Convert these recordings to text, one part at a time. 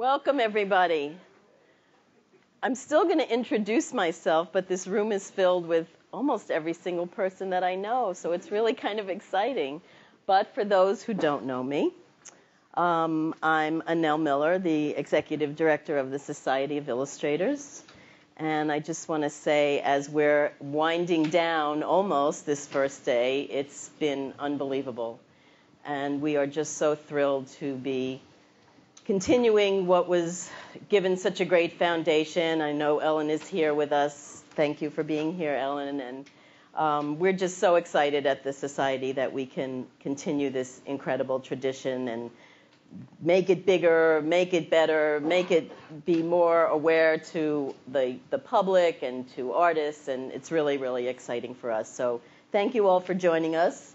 Welcome, everybody. I'm still going to introduce myself, but this room is filled with almost every single person that I know, so it's really kind of exciting. But for those who don't know me, um, I'm Anelle Miller, the Executive Director of the Society of Illustrators. And I just want to say, as we're winding down almost this first day, it's been unbelievable. And we are just so thrilled to be continuing what was given such a great foundation. I know Ellen is here with us. Thank you for being here, Ellen. And um, we're just so excited at the Society that we can continue this incredible tradition and make it bigger, make it better, make it be more aware to the, the public and to artists, and it's really, really exciting for us. So thank you all for joining us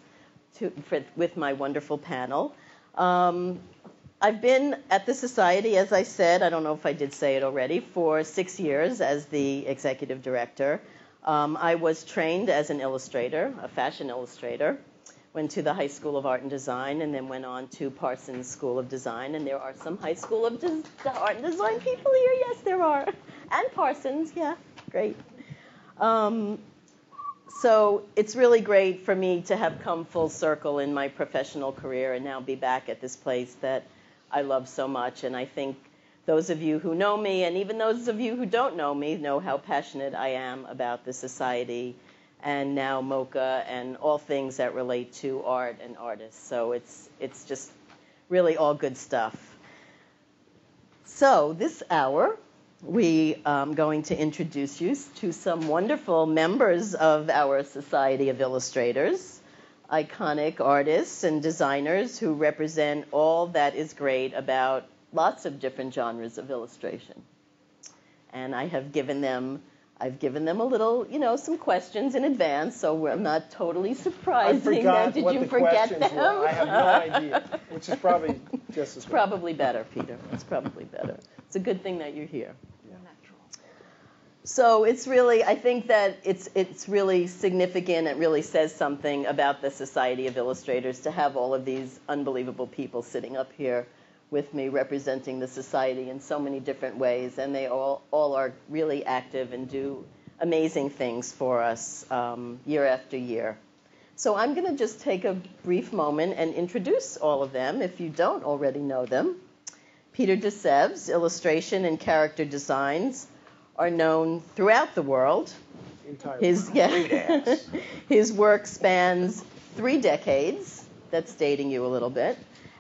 to, for, with my wonderful panel. Um, I've been at the Society, as I said, I don't know if I did say it already, for six years as the executive director. Um, I was trained as an illustrator, a fashion illustrator went to the High School of Art and Design, and then went on to Parsons School of Design. And there are some High School of Art and Design people here. Yes, there are. And Parsons, yeah, great. Um, so it's really great for me to have come full circle in my professional career and now be back at this place that I love so much. And I think those of you who know me, and even those of you who don't know me, know how passionate I am about the society and now MoCCA and all things that relate to art and artists. So it's it's just really all good stuff. So this hour, we are um, going to introduce you to some wonderful members of our Society of Illustrators, iconic artists and designers who represent all that is great about lots of different genres of illustration. And I have given them I've given them a little, you know, some questions in advance, so I'm not totally surprising them. Did you the forget them? Were. I have no idea, which is probably just as It's probably better, Peter. It's probably better. It's a good thing that you're here. So it's really, I think that it's it's really significant. It really says something about the Society of Illustrators to have all of these unbelievable people sitting up here with me representing the society in so many different ways, and they all, all are really active and do amazing things for us um, year after year. So I'm going to just take a brief moment and introduce all of them if you don't already know them. Peter de Sève's illustration and character designs are known throughout the world. His, yeah, his work spans three decades. That's dating you a little bit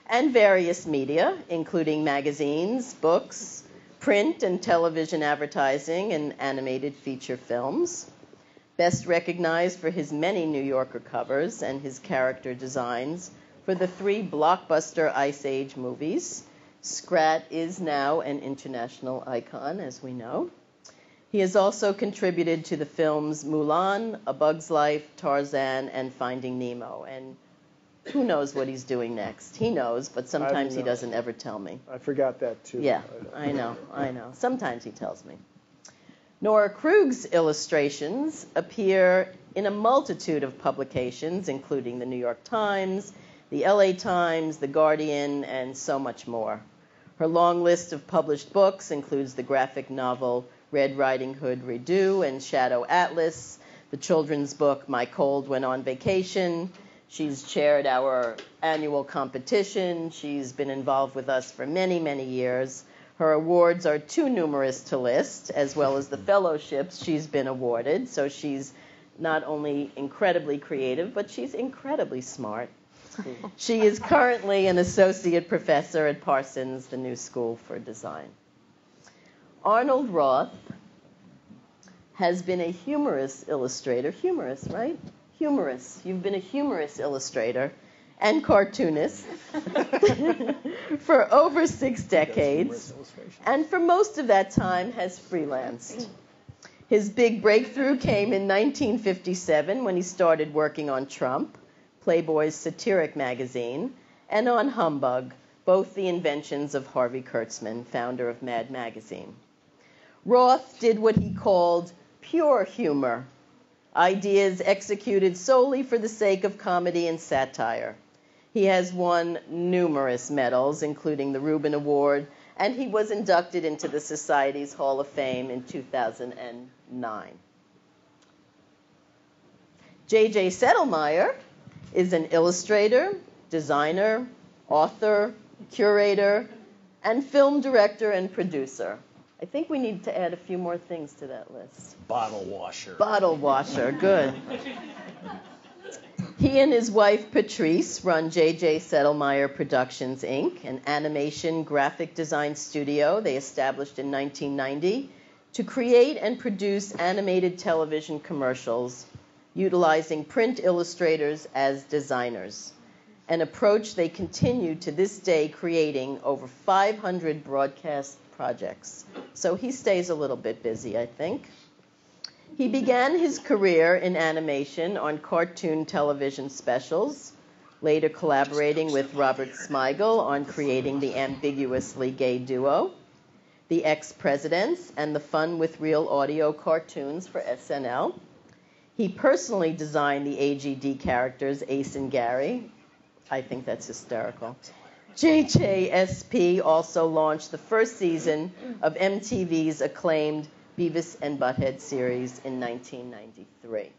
and various media, including magazines, books, print and television advertising, and animated feature films. Best recognized for his many New Yorker covers and his character designs for the three blockbuster Ice Age movies. Scrat is now an international icon, as we know. He has also contributed to the films Mulan, A Bug's Life, Tarzan, and Finding Nemo. And who knows what he's doing next? He knows, but sometimes he doesn't ever tell me. I forgot that too. Yeah, I know, I know. Sometimes he tells me. Nora Krug's illustrations appear in a multitude of publications, including the New York Times, the LA Times, The Guardian, and so much more. Her long list of published books includes the graphic novel Red Riding Hood Redo and Shadow Atlas, the children's book My Cold Went on Vacation, She's chaired our annual competition. She's been involved with us for many, many years. Her awards are too numerous to list, as well as the fellowships she's been awarded. So she's not only incredibly creative, but she's incredibly smart. she is currently an associate professor at Parsons, the new school for design. Arnold Roth has been a humorous illustrator. Humorous, right? humorous. You've been a humorous illustrator and cartoonist for over six decades, and for most of that time has freelanced. His big breakthrough came in 1957 when he started working on Trump, Playboy's satiric magazine, and on Humbug, both the inventions of Harvey Kurtzman, founder of Mad Magazine. Roth did what he called pure humor ideas executed solely for the sake of comedy and satire. He has won numerous medals, including the Reuben Award and he was inducted into the Society's Hall of Fame in 2009. J.J. Sedelmaier is an illustrator, designer, author, curator, and film director and producer. I think we need to add a few more things to that list. Bottle washer. Bottle washer, good. He and his wife Patrice run JJ Sedelmaier Productions Inc., an animation graphic design studio they established in 1990 to create and produce animated television commercials utilizing print illustrators as designers, an approach they continue to this day creating over 500 broadcast projects. So he stays a little bit busy, I think. He began his career in animation on cartoon television specials, later collaborating with Robert Smigel on creating the ambiguously gay duo, The Ex Presidents, and the Fun with Real Audio cartoons for SNL. He personally designed the AGD characters Ace and Gary. I think that's hysterical. JJSP also launched the first season of MTV's acclaimed Beavis and Butthead series in 1993.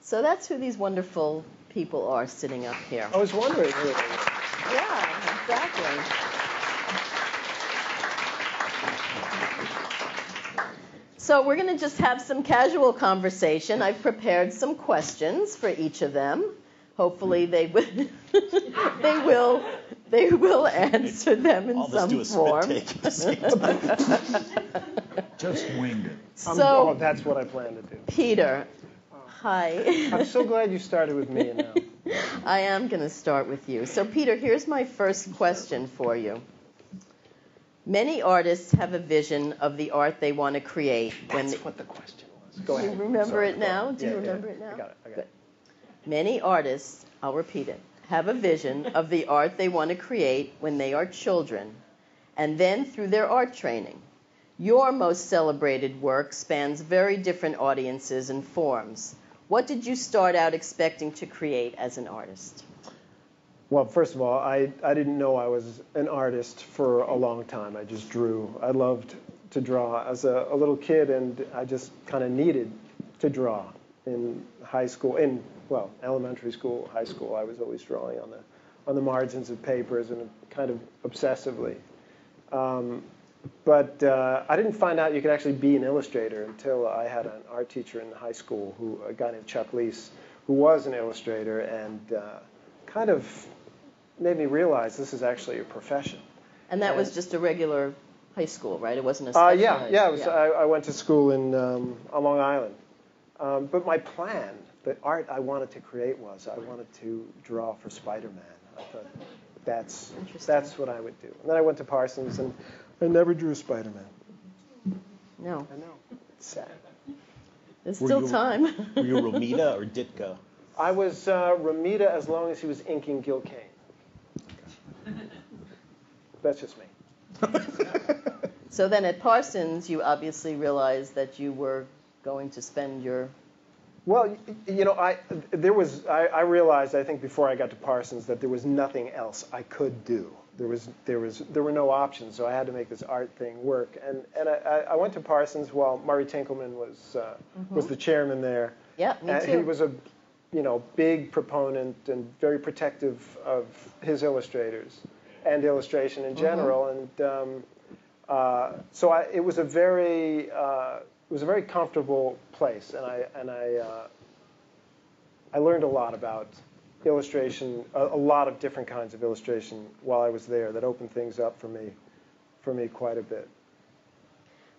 So that's who these wonderful people are sitting up here. I was wondering who it is. Yeah, exactly. So we're going to just have some casual conversation. I've prepared some questions for each of them. Hopefully hmm. they will they will they will answer them in I'll some just do a form. spit take. Just winged it. I'm- So- oh, that's what I plan to do. Peter, oh. hi. I'm so glad you started with me now. I am going to start with you. So, Peter, here's my first question for you. Many artists have a vision of the art they want to create when That's what the question was. Go Do you ahead. remember Sorry, it go now? on. Do you Yeah, remember yeah. it now? I got it. I got Good. it. Many artists, I'll repeat it, have a vision of the art they want to create when they are children, and then through their art training. Your most celebrated work spans very different audiences and forms. What did you start out expecting to create as an artist? Well, first of all, I, I didn't know I was an artist for a long time. I just drew. I loved to draw as a, a little kid, and I just kind of needed to draw in high school. In well, elementary school, high school, I was always drawing on the on the margins of papers and kind of obsessively. Um, but uh, I didn't find out you could actually be an illustrator until I had an art teacher in high school, who a guy named Chuck Leese, who was an illustrator and uh, kind of made me realize this is actually a profession. And that was just a regular high school, right? It wasn't a Uh, specialized. yeah, yeah. It was, I, I went to school in um, on Long Island, um, but my plan, the art I wanted to create was I wanted to draw for Spider-Man. I thought that's that's what I would do. And then I went to Parsons, and I never drew Spider-Man. no, I know. It's sad. there's Were still you- time. Were you Romita or Ditko? I was uh, Romita as long as he was inking Gil Kane. That's just me. So then at Parsons, you obviously realized that you were going to spend your. Well, you know, I there was I, I realized I think before I got to Parsons that there was nothing else I could do. There was there was there were no options, so I had to make this art thing work. And and I, I went to Parsons while Murray Tinkelman was uh, was the chairman there. Yeah, me and too. he was a you know big proponent and very protective of his illustrators and illustration in general. And um, uh, so I, it was a very uh, it was a very comfortable place, and I and I uh, I learned a lot about illustration, a, a lot of different kinds of illustration while I was there. That opened things up for me, for me quite a bit.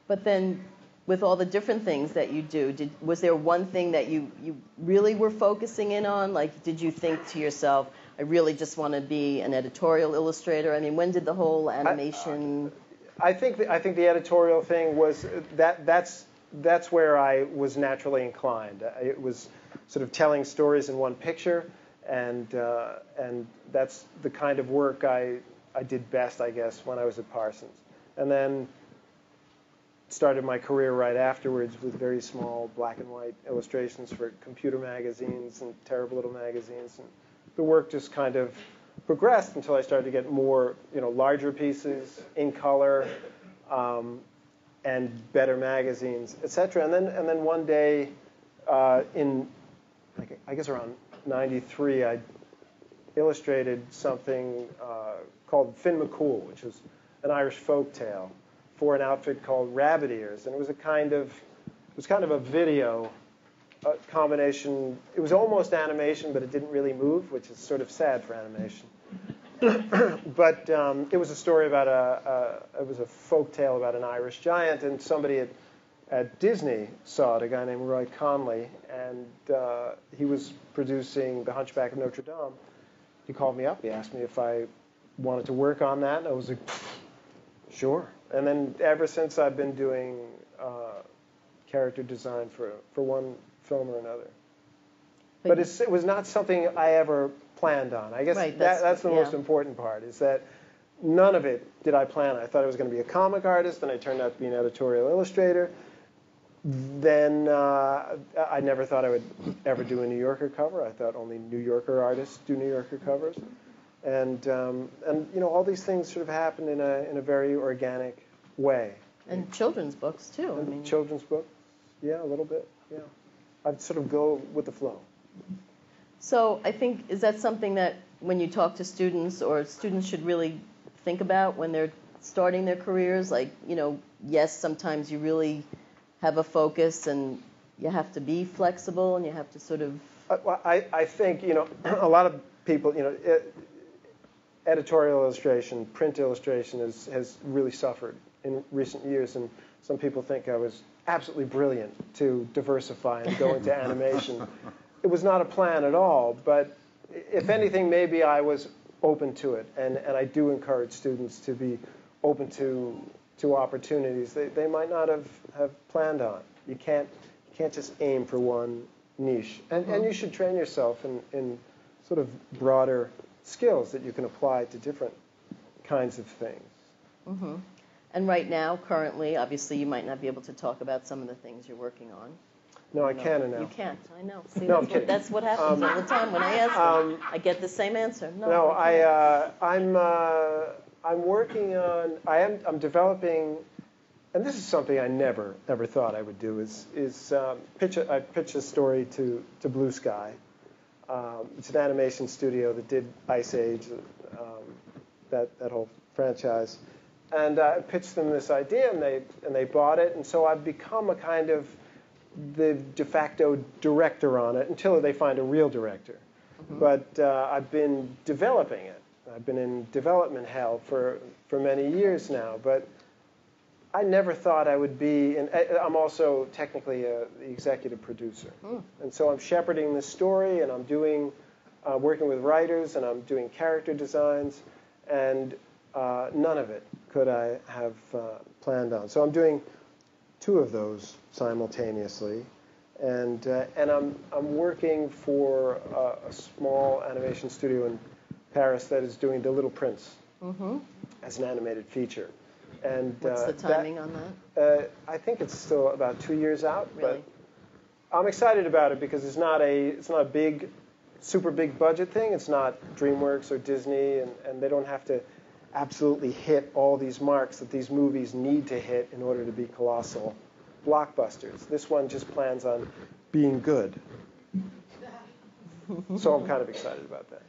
But then, with all the different things that you do, did, was there one thing that you, you really were focusing in on? Like, did you think to yourself, I really just want to be an editorial illustrator? I mean, when did the whole animation. I think the, I think the editorial thing was that that's that's where I was naturally inclined. It was sort of telling stories in one picture, and uh, and that's the kind of work I I did best, I guess, when I was at Parsons. And then started my career right afterwards with very small black and white illustrations for computer magazines and terrible little magazines, and the work just kind of progressed until I started to get more, you know, larger pieces in color, um, and better magazines, etc. And then and then one day, uh, in I guess around '93, I illustrated something uh, called Finn McCoul, which was an Irish folk tale for an outfit called Rabbit Ears, and it was a kind of it was kind of a video a combination. It was almost animation, but it didn't really move, which is sort of sad for animation. but um, it was a story about a, a, it was a folk tale about an Irish giant, and somebody at, at Disney saw it, a guy named Roy Conli, and uh, he was producing The Hunchback of Notre Dame. He called me up. He asked me if I wanted to work on that, and I was like, sure. And then ever since, I've been doing uh, character design for for one film or another. But, but it was not something I ever planned on. I guess right, that's, that, that's the yeah. most important part is that none of it did I plan. I thought I was going to be a comic artist, and I turned out to be an editorial illustrator. Then uh, I never thought I would ever do a New Yorker cover. I thought only New Yorker artists do New Yorker covers, and um, and you know all these things sort of happened in a in a very organic way. And children's books too. And I mean, children's books, yeah, a little bit, yeah. I'd sort of go with the flow. So I think is that something that when you talk to students or students should really think about when they're starting their careers? Like, you know, yes, sometimes you really have a focus and you have to be flexible and you have to sort of uh, I, I think, you know, a lot of people, you know, it, editorial illustration, print illustration is, has really suffered in recent years, and some people think I was absolutely brilliant to diversify and go into animation it was not a plan at all, but if anything, maybe I was open to it. And, and I do encourage students to be open to, to opportunities they, they might not have, have planned on. You can't, you can't just aim for one niche. And, and you should train yourself in, in sort of broader skills that you can apply to different kinds of things. Mm-hmm. And right now, currently, obviously, you might not be able to talk about some of the things you're working on. No, I can now. You can't. I know. See, No, I'm that's, what, kidding. that's what happens Um, all the time when I ask them. um, I get the same answer. No, No, I, uh, I'm, uh, I'm working on, I am, I'm developing, and this is something I never, ever thought I would do, is, is um, pitch a, I pitch a story to, to Blue Sky. Um, it's an animation studio that did Ice Age, um, that, that whole franchise. And uh, I pitched them this idea, and they, and they bought it, and so I've become a kind of the de facto director on it until they find a real director. But uh, I've been developing it. I've been in development hell for, for many years now. But I never thought I would be. And I'm also technically a, the executive producer, and so I'm shepherding the story, and I'm doing, uh, working with writers, and I'm doing character designs, and uh, none of it could I have uh, planned on. So I'm doing two of those simultaneously. And, uh, and I'm, I'm working for a, a small animation studio in Paris that is doing The Little Prince Mhm. as an animated feature. And What's uh, the timing on that? that, uh, I think it's still about two years out, Really? but I'm excited about it because it's not a it's not a big, super big budget thing. It's not DreamWorks or Disney, and, and they don't have to absolutely hit all these marks that these movies need to hit in order to be colossal blockbusters. This one just plans on being good. so I'm kind of excited about that.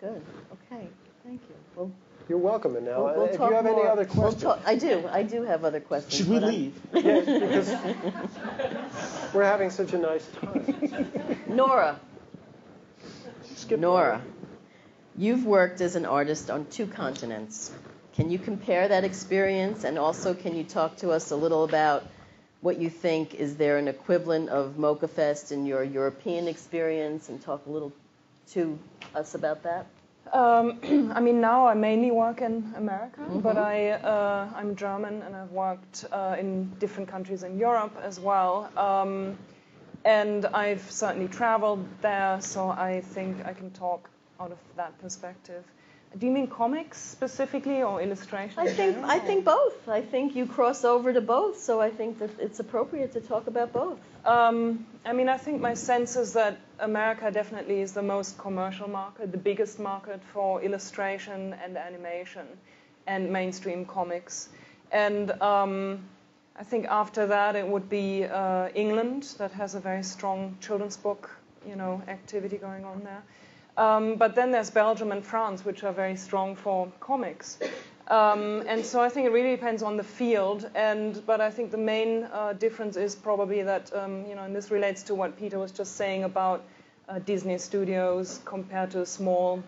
Good. Okay. Thank you. We'll, You're welcome, Manel. we'll, we'll if talk you have more. any other We'll questions, talk, I do. I do have other questions. Should we leave? yes, because we're having such a nice time. Nora. Skip Nora, you've worked as an artist on two continents. Can you compare that experience, and also can you talk to us a little about what you think is there an equivalent of MoCCA Fest in your European experience, and talk a little to us about that? Um, I mean, now I mainly work in America, but I, uh, I'm German and I've worked uh, in different countries in Europe as well. Um, and I've certainly traveled there, so I think I can talk out of that perspective. Do you mean comics specifically or illustration? I think I think both. I think you cross over to both, so I think that it's appropriate to talk about both. Um, I mean, I think my sense is that America definitely is the most commercial market, the biggest market for illustration and animation and mainstream comics. And um, I think after that it would be uh, England that has a very strong children's book, you know, activity going on there. Um, but then there's Belgium and France, which are very strong for comics. Um, and so I think it really depends on the field. And but I think the main uh, difference is probably that um, you know, and this relates to what Peter was just saying about uh, Disney studios compared to a small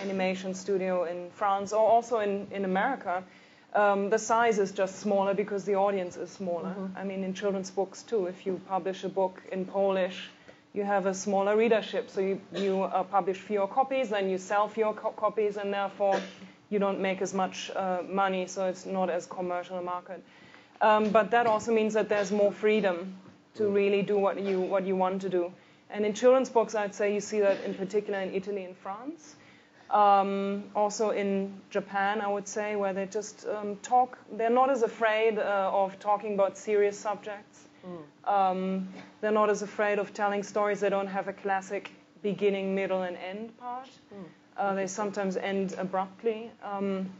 animation studio in France or also in in America. Um, the size is just smaller because the audience is smaller. Mm-hmm. I mean, in children's books too, if you publish a book in Polish, you have a smaller readership. So you, you uh, publish fewer copies, then you sell fewer co- copies, and therefore you don't make as much uh, money, so it's not as commercial a market. Um, but that also means that there's more freedom to really do what you what you want to do. And in children's books, I'd say you see that in particular in Italy and France. Um, also in Japan, I would say, where they just um, talk. They're not as afraid uh, of talking about serious subjects. Mm. Um, they're not as afraid of telling stories. They don't have a classic beginning, middle, and end part. Mm. Uh, they sometimes end abruptly. Um,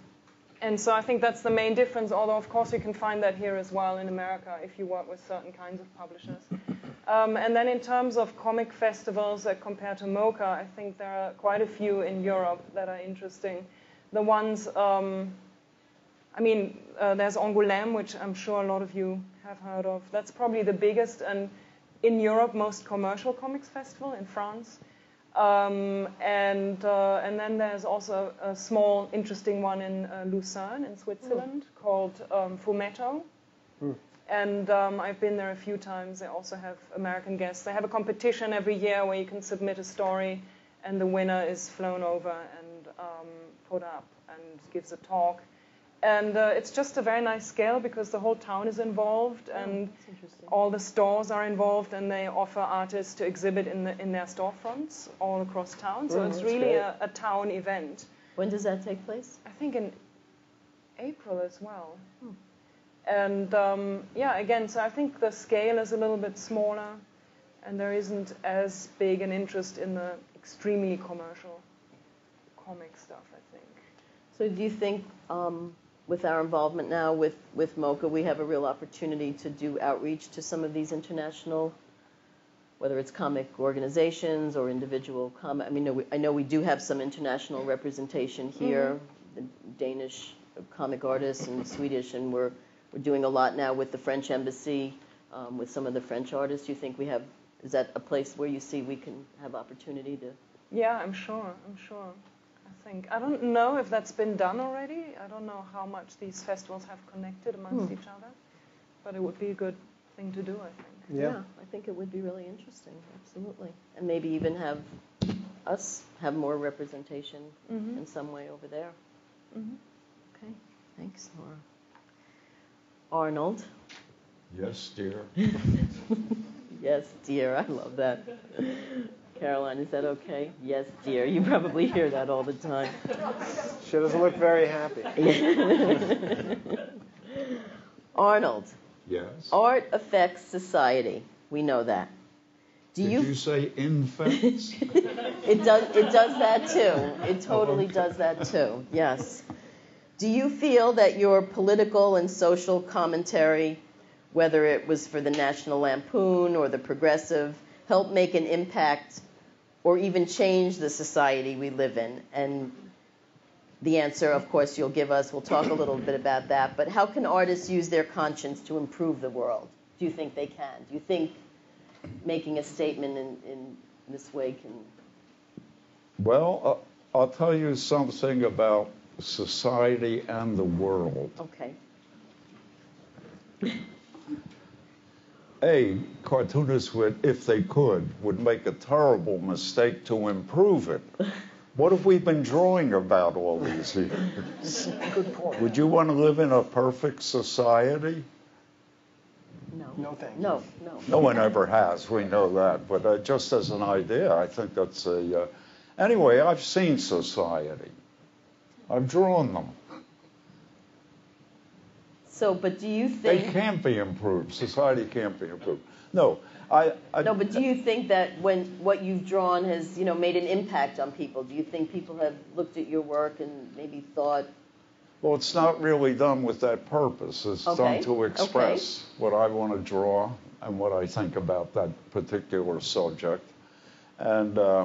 and so I think that's the main difference, although, of course, you can find that here as well in America if you work with certain kinds of publishers. Um, and then in terms of comic festivals that compared to MoCCA, I think there are quite a few in Europe that are interesting. The ones, um, I mean, uh, there's Angoulême, which I'm sure a lot of you have heard of. That's probably the biggest and in Europe most commercial comics festival in France. Um, and, uh, and then there's also a small, interesting one in uh, Lucerne in Switzerland mm. called um, Fumetto. Mm. And um, I've been there a few times. They also have American guests. They have a competition every year where you can submit a story, and the winner is flown over and um, put up and gives a talk. And uh, it's just a very nice scale because the whole town is involved oh, and all the stores are involved and they offer artists to exhibit in, the, in their storefronts all across town. So oh, it's really a, a, town event. When does that take place? I think in April as well. Hmm. And um, yeah, again, so I think the scale is a little bit smaller and there isn't as big an interest in the extremely commercial comic stuff, I think. So do you think um, with our involvement now with, with MoCCA, we have a real opportunity to do outreach to some of these international, whether it's comic organizations or individual comic. I mean, I know we do have some international representation here, mm-hmm. the Danish comic artists and Swedish, and we're we're doing a lot now with the French embassy, um, with some of the French artists. You think we have? Is that a place where you see we can have opportunity to? Yeah, I'm sure. I'm sure think. I don't know if that's been done already. I don't know how much these festivals have connected amongst hmm. each other, but it would be a good thing to do, I think. Yeah. yeah, I think it would be really interesting, absolutely. And maybe even have us have more representation mm-hmm. in some way over there. Mm-hmm. Okay, thanks, Laura. Arnold. Yes, dear. yes, dear. I love that. Caroline, is that okay? Yes, dear. You probably hear that all the time. She doesn't look very happy. Arnold. Yes. Art affects society. We know that. Do Did you, you say infects? it does. It does that too. It totally oh, okay. does that too. Yes. Do you feel that your political and social commentary, whether it was for the National Lampoon or the Progressive, helped make an impact or even change the society we live in? And the answer, of course, you'll give us, we'll talk a little bit about that, but how can artists use their conscience to improve the world? Do you think they can? Do you think making a statement in, in this way can? Well, uh, I'll tell you something about society and the world. Okay. A, cartoonists would, if they could, would make a terrible mistake to improve it. What have we been drawing about all these years? Good point. Would you want to live in a perfect society? No. No, thank you. No, no. No one ever has. We know that. But uh, just as an idea, I think that's a. Uh, anyway, I've seen society. I've drawn them. So, but do you think They can't be improved. Society can't be improved. No, I. I No, but do you think that when what you've drawn has, you know, made an impact on people? Do you think people have looked at your work and maybe thought, Well, it's not really done with that purpose. It's Okay, done to okay. express what I want to draw and what I think about that particular subject. And uh,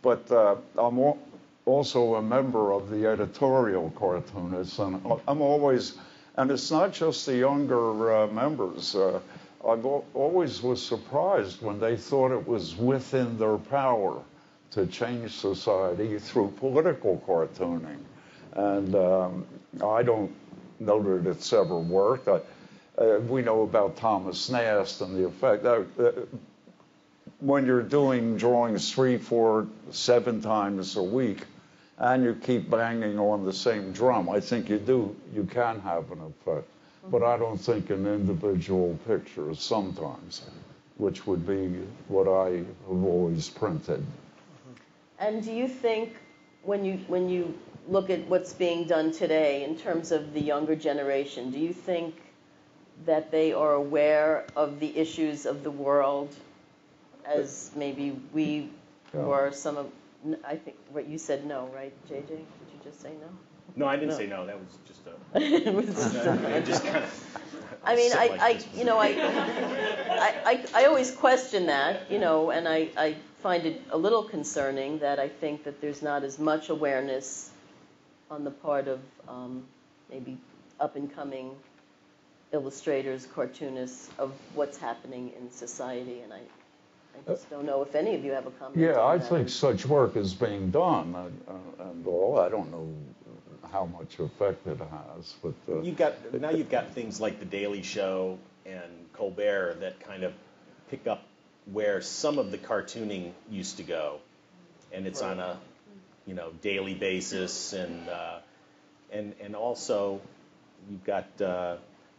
but uh, I'm al- also a member of the editorial cartoonists, and I'm always, and it's not just the younger uh, members. Uh, I always was surprised when they thought it was within their power to change society through political cartooning. And um, I don't know that it's ever worked. I, uh, we know about Thomas Nast and the effect. Uh, uh, when you're doing drawings three, four, seven times a week, and you keep banging on the same drum, I think you do, you can have an effect. But I don't think an individual pictures sometimes, which would be what I have always printed. and do you think when you when you look at what's being done today in terms of the younger generation, do you think that they are aware of the issues of the world as maybe we Yeah. or some of n- I think what you said no, right, JJ? Did you just say no? No, I didn't No. say no. That was just a. it was just I just kind of. I mean, I, I, you know, I, I, I, I always question that, you know, and I, I find it a little concerning that I think that there's not as much awareness on the part of um, maybe up and coming illustrators, cartoonists of what's happening in society, and I, I just don't know if any of you have a comment. Yeah, on I that. think such work is being done, and, uh, and all. I don't know how much effect it has, but uh, You've got now you've got things like the Daily Show and Colbert that kind of pick up where some of the cartooning used to go, and it's on a you know daily basis, and uh, and and also you've got uh,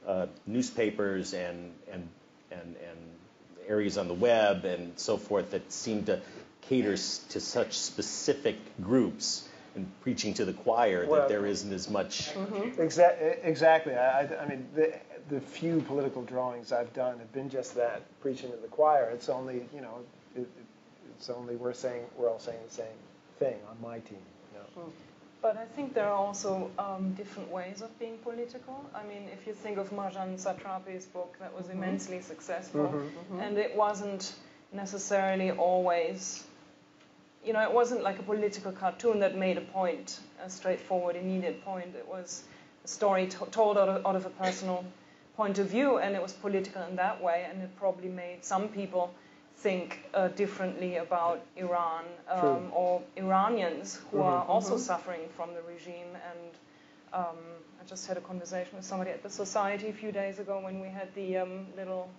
uh, newspapers and and and and areas on the web and so forth that seem to cater to such specific groups and preaching to the choir Well- that there isn't as much. Mm-hmm. Exa- exactly. I, I- I mean, the, the few political drawings I've done have been just that, preaching to the choir. It's only, you know, it, it, it's only we're saying we're all saying the same thing on my team. You know. Hmm. But I think there are also um, different ways of being political. I mean, if you think of Marjane Satrapi's book, that was mm-hmm. immensely successful, mm-hmm. Mm-hmm. and it wasn't necessarily always, you know, it wasn't like a political cartoon that made a point, a straightforward, immediate point. It was a story to- told out of, out of a personal point of view, and it was political in that way, and it probably made some people think uh, differently about Iran um, or Iranians who are also suffering from the regime. And um, I just had a conversation with somebody at the society a few days ago when we had the um, little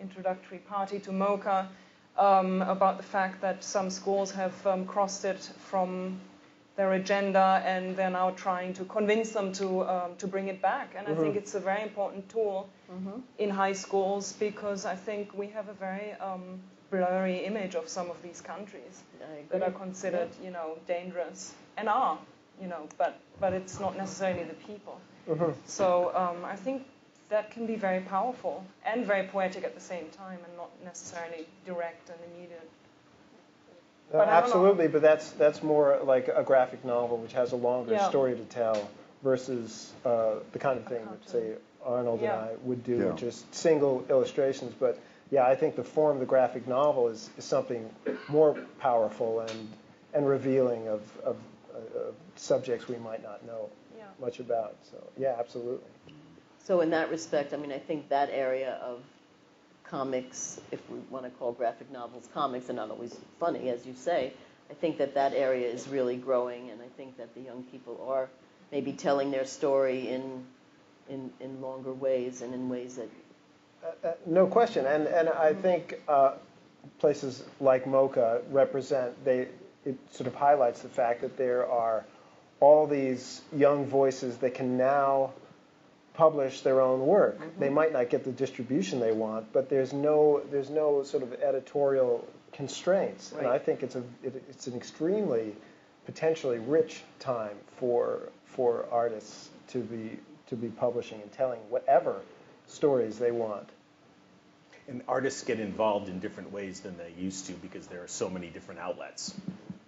introductory party to MoCCA um, about the fact that some schools have um, crossed it from their agenda and they're now trying to convince them to um, to bring it back. And I think it's a very important tool in high schools because I think we have a very um, blurry image of some of these countries that are considered, you know, dangerous and are, you know, but but it's not necessarily the people. So um, I think that can be very powerful and very poetic at the same time, and not necessarily direct and immediate. No, But I don't know. absolutely, but that's that's more like a graphic novel, which has a longer Yeah. story to tell, versus uh, the kind of thing that say Arnold Yeah. and I would do, Yeah. which is single illustrations. But yeah, I think the form of the graphic novel is, is something more powerful and and revealing of, of, uh, of subjects we might not know Yeah. much about. So yeah, absolutely. So in that respect, I mean, I think that area of comics, if we want to call graphic novels comics, they're not always funny, as you say. I think that that area is really growing, and I think that the young people are maybe telling their story in in, in longer ways and in ways that Uh, no question, and and I think uh, places like MoCCA represent they it sort of highlights the fact that there are all these young voices that can now publish their own work. They might not get the distribution they want, but there's no there's no sort of editorial constraints, and I think it's a it, it's an extremely potentially rich time for for artists to be to be publishing and telling whatever stories they want. And artists get involved in different ways than they used to because there are so many different outlets.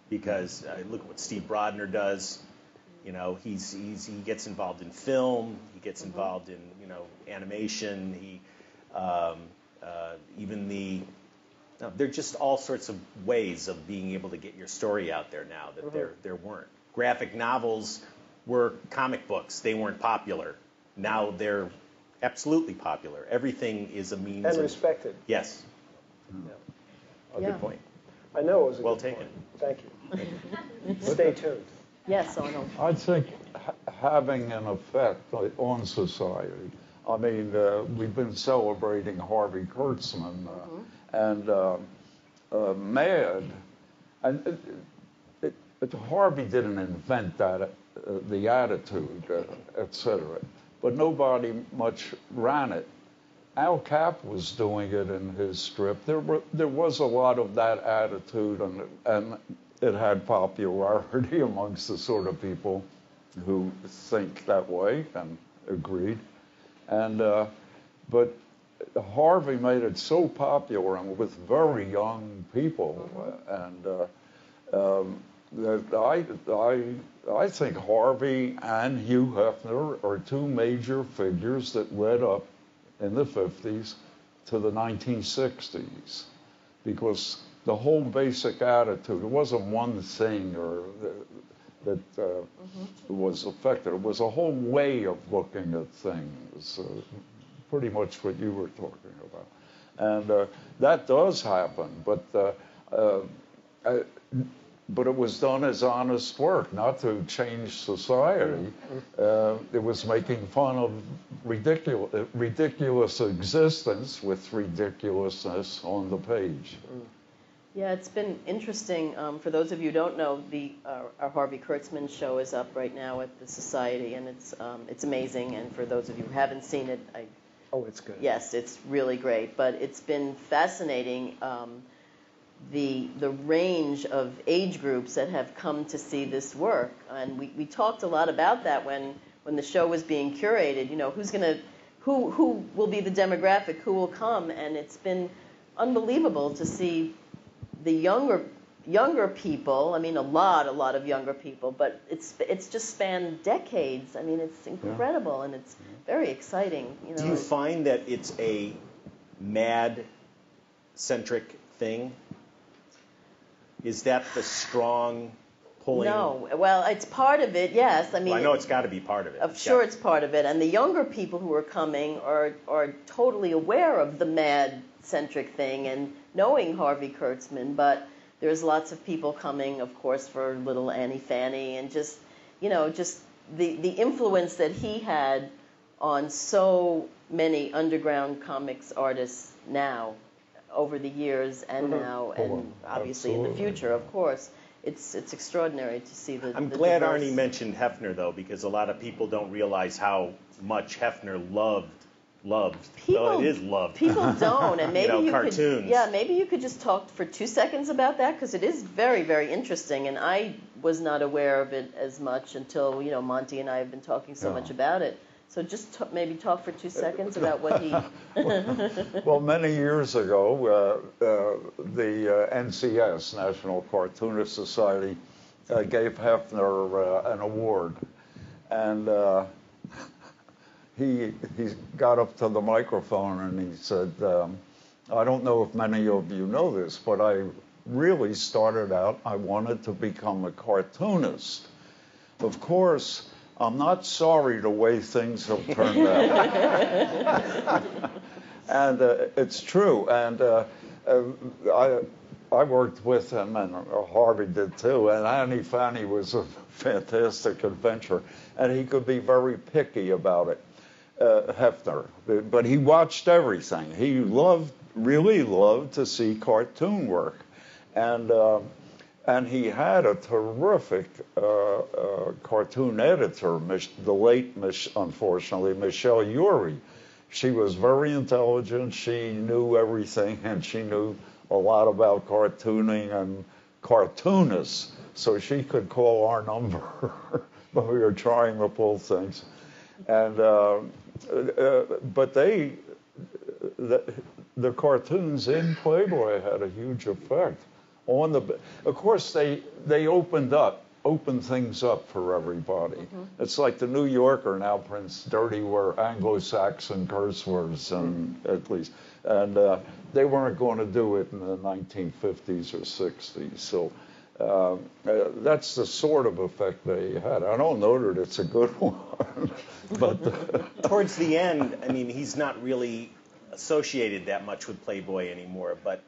Because uh, look at what Steve Brodner does. You know, he's, he's he gets involved in film. He gets involved in you know animation. He um, uh, even the no, there are just all sorts of ways of being able to get your story out there now that there there weren't. Graphic novels were comic books. They weren't popular. Now they're absolutely popular. Everything is a means And of respected. yes. Yeah. A Yeah. good point. I know it was a Well taken. point. Thank you. Stay tuned. Yes, Arnold. I think ha- having an effect on society. I mean, uh, we've been celebrating Harvey Kurtzman uh, and uh, uh, Mad, and it, it, it, Harvey didn't invent that, uh, the attitude, uh, et cetera, but nobody much ran it. Al Capp was doing it in his strip. There, were, there was a lot of that attitude, and, and it had popularity amongst the sort of people who think that way and agreed. And uh, but Harvey made it so popular and with very young people, and uh, um, I, I, I think Harvey and Hugh Hefner are two major figures that led up in the 50s to the 1960s because the whole basic attitude, it wasn't one thing or that, uh, was affected. It was a whole way of looking at things, uh, pretty much what you were talking about. And uh, that does happen, but uh, uh, I, but it was done as honest work, not to change society. Uh, it was making fun of ridiculous, ridiculous existence with ridiculousness on the page. Yeah, it's been interesting. Um, for those of you who don't know, the uh, our Harvey Kurtzman show is up right now at the Society, and it's um, it's amazing. And for those of you who haven't seen it, I, Oh, it's good. yes, it's really great. But it's been fascinating um, the the range of age groups that have come to see this work, and we, we talked a lot about that when when the show was being curated. You know, who's gonna who who will be the demographic, who will come, and it's been unbelievable to see the younger younger people. I mean, a lot, a lot of younger people, but it's it's just spanned decades. I mean, it's incredible and it's very exciting. You know, Do you find that it's a mad centric thing? Is that the strong pulling? no, well, it's part of it. Yes, I mean, Well, I know it's got to be part of it. I'm It's sure got- it's part of it, and the younger people who are coming are are totally aware of the mad centric thing and knowing Harvey Kurtzman, but there's lots of people coming, of course, for little Annie Fanny and just you know just the the influence that he had on so many underground comics artists now over the years and mm-hmm. now oh, and Oh, obviously in the future, of course. It's it's extraordinary to see the. I'm the glad diverse- Arnie mentioned Hefner though, because a lot of people don't realize how much Hefner loved loved. oh, it is loved. People don't, and maybe know, you cartoons. could. Yeah, maybe you could just talk for two seconds about that because it is very, very interesting, and I was not aware of it as much until you know Monty and I have been talking so Yeah. much about it. So just t- maybe talk for two seconds about what he. Well, many years ago, uh, uh, the uh, NCS, National Cartoonist Society, uh, gave Hefner uh, an award. And uh, he, he got up to the microphone and he said, um, I don't know if many of you know this, but I really started out, I wanted to become a cartoonist. Of course, I'm not sorry the way things have turned out. and uh, it's true. And uh, uh, I, I worked with him, and Harvey did too. And Annie Fanny was a fantastic adventure, and he could be very picky about it. Uh, Hefner, but he watched everything. He loved, really loved to see cartoon work, and. Uh, and he had a terrific uh, uh, cartoon editor, the late, unfortunately, Michelle Urry. She was very intelligent. She knew everything, and she knew a lot about cartooning and cartoonists. So she could call our number when we were trying to pull things. and uh, uh, but they the, the cartoons in Playboy had a huge effect on the. Of course, they they opened up opened things up for everybody. Mm-hmm. It's like the New Yorker now prints dirty word Anglo-Saxon curse words, and at least, and uh, they weren't going to do it in the 1950s or 60s. So. Uh, uh, that's the sort of effect they had. I don't know that it's a good one, but Towards the end, I mean, he's not really associated that much with Playboy anymore, but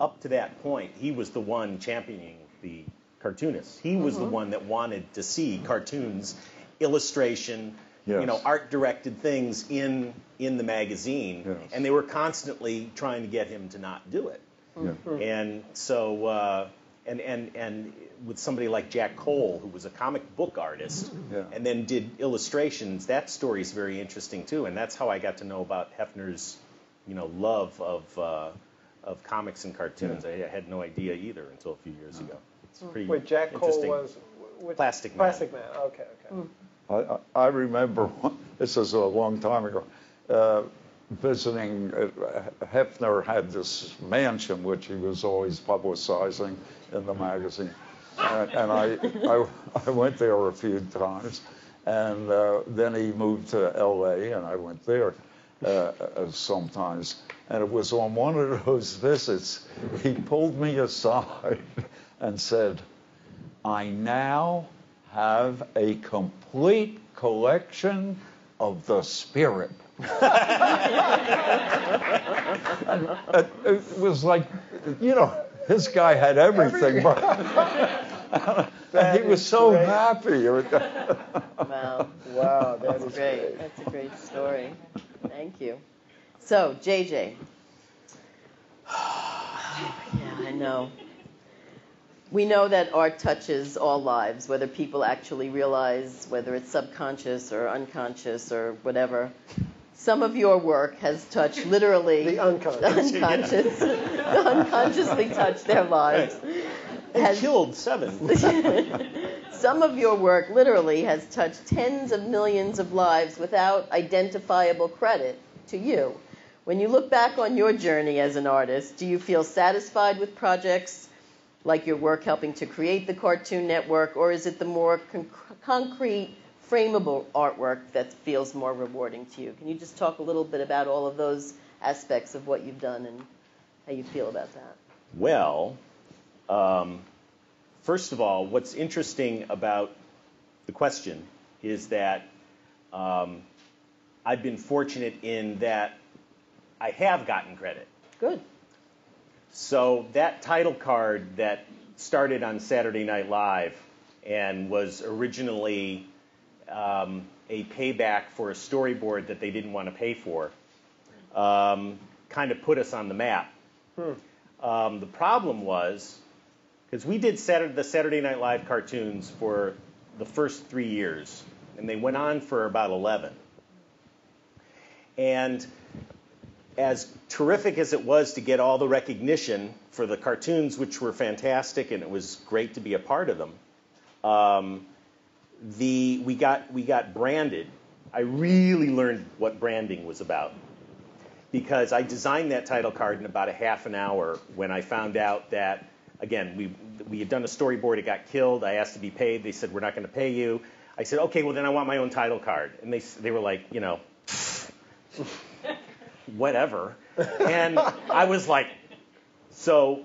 up to that point, he was the one championing the cartoonists. He was the one that wanted to see cartoons, illustration, you know, art-directed things in in the magazine, Yes. and they were constantly trying to get him to not do it. yeah. And so, uh, and, and, and with somebody like Jack Cole, who was a comic book artist, Yeah. and then did illustrations, that story is very interesting too. And that's how I got to know about Hefner's, you know, love of, uh, of comics and cartoons. I had no idea either until a few years ago. It's pretty Wait, Jack Cole interesting. was which, Plastic Man. Plastic Man. Okay, okay. I, I I remember, one- this was a long time ago, uh, visiting, uh, Hefner had this mansion which he was always publicizing in the magazine. And, and I, I, I went there a few times. And uh, then he moved to LA, and I went there uh, uh, sometimes. And it was on one of those visits, he pulled me aside and said, I now have a complete collection of the spirit. And it, it was like, you know, this guy had everything, but and he was so great. happy. Wow. Wow, that That's is great. That's a great story. Thank you. So, JJ. Yeah, I know. We know that art touches all lives, whether people actually realize, whether it's subconscious or unconscious or whatever. Some of your work has touched literally The unconscious. unconscious, unconsciously touched their lives. They Has- killed seven. Some of your work literally has touched tens of millions of lives without identifiable credit to you. When you look back on your journey as an artist, do you feel satisfied with projects like your work helping to create the Cartoon Network, or is it the more con- concrete, frameable artwork that feels more rewarding to you? Can you just talk a little bit about all of those aspects of what you've done and how you feel about that? Well, um, first of all, what's interesting about the question is that um, I've been fortunate in that I have gotten credit. Good. So that title card that started on Saturday Night Live and was originally um, a payback for a storyboard that they didn't want to pay for um, kind of put us on the map. Um, the problem was because we did Saturday, the Saturday Night Live cartoons for the first three years, and they went on for about 11. And as terrific as it was to get all the recognition for the cartoons, which were fantastic, and it was great to be a part of them, um, the we got we got branded. I really learned what branding was about because I designed that title card in about a half an hour when I found out that again we we had done a storyboard, it got killed. I asked to be paid. They said we're not going to pay you. I said okay, well then I want my own title card, and they they were like you know whatever. And I was like, so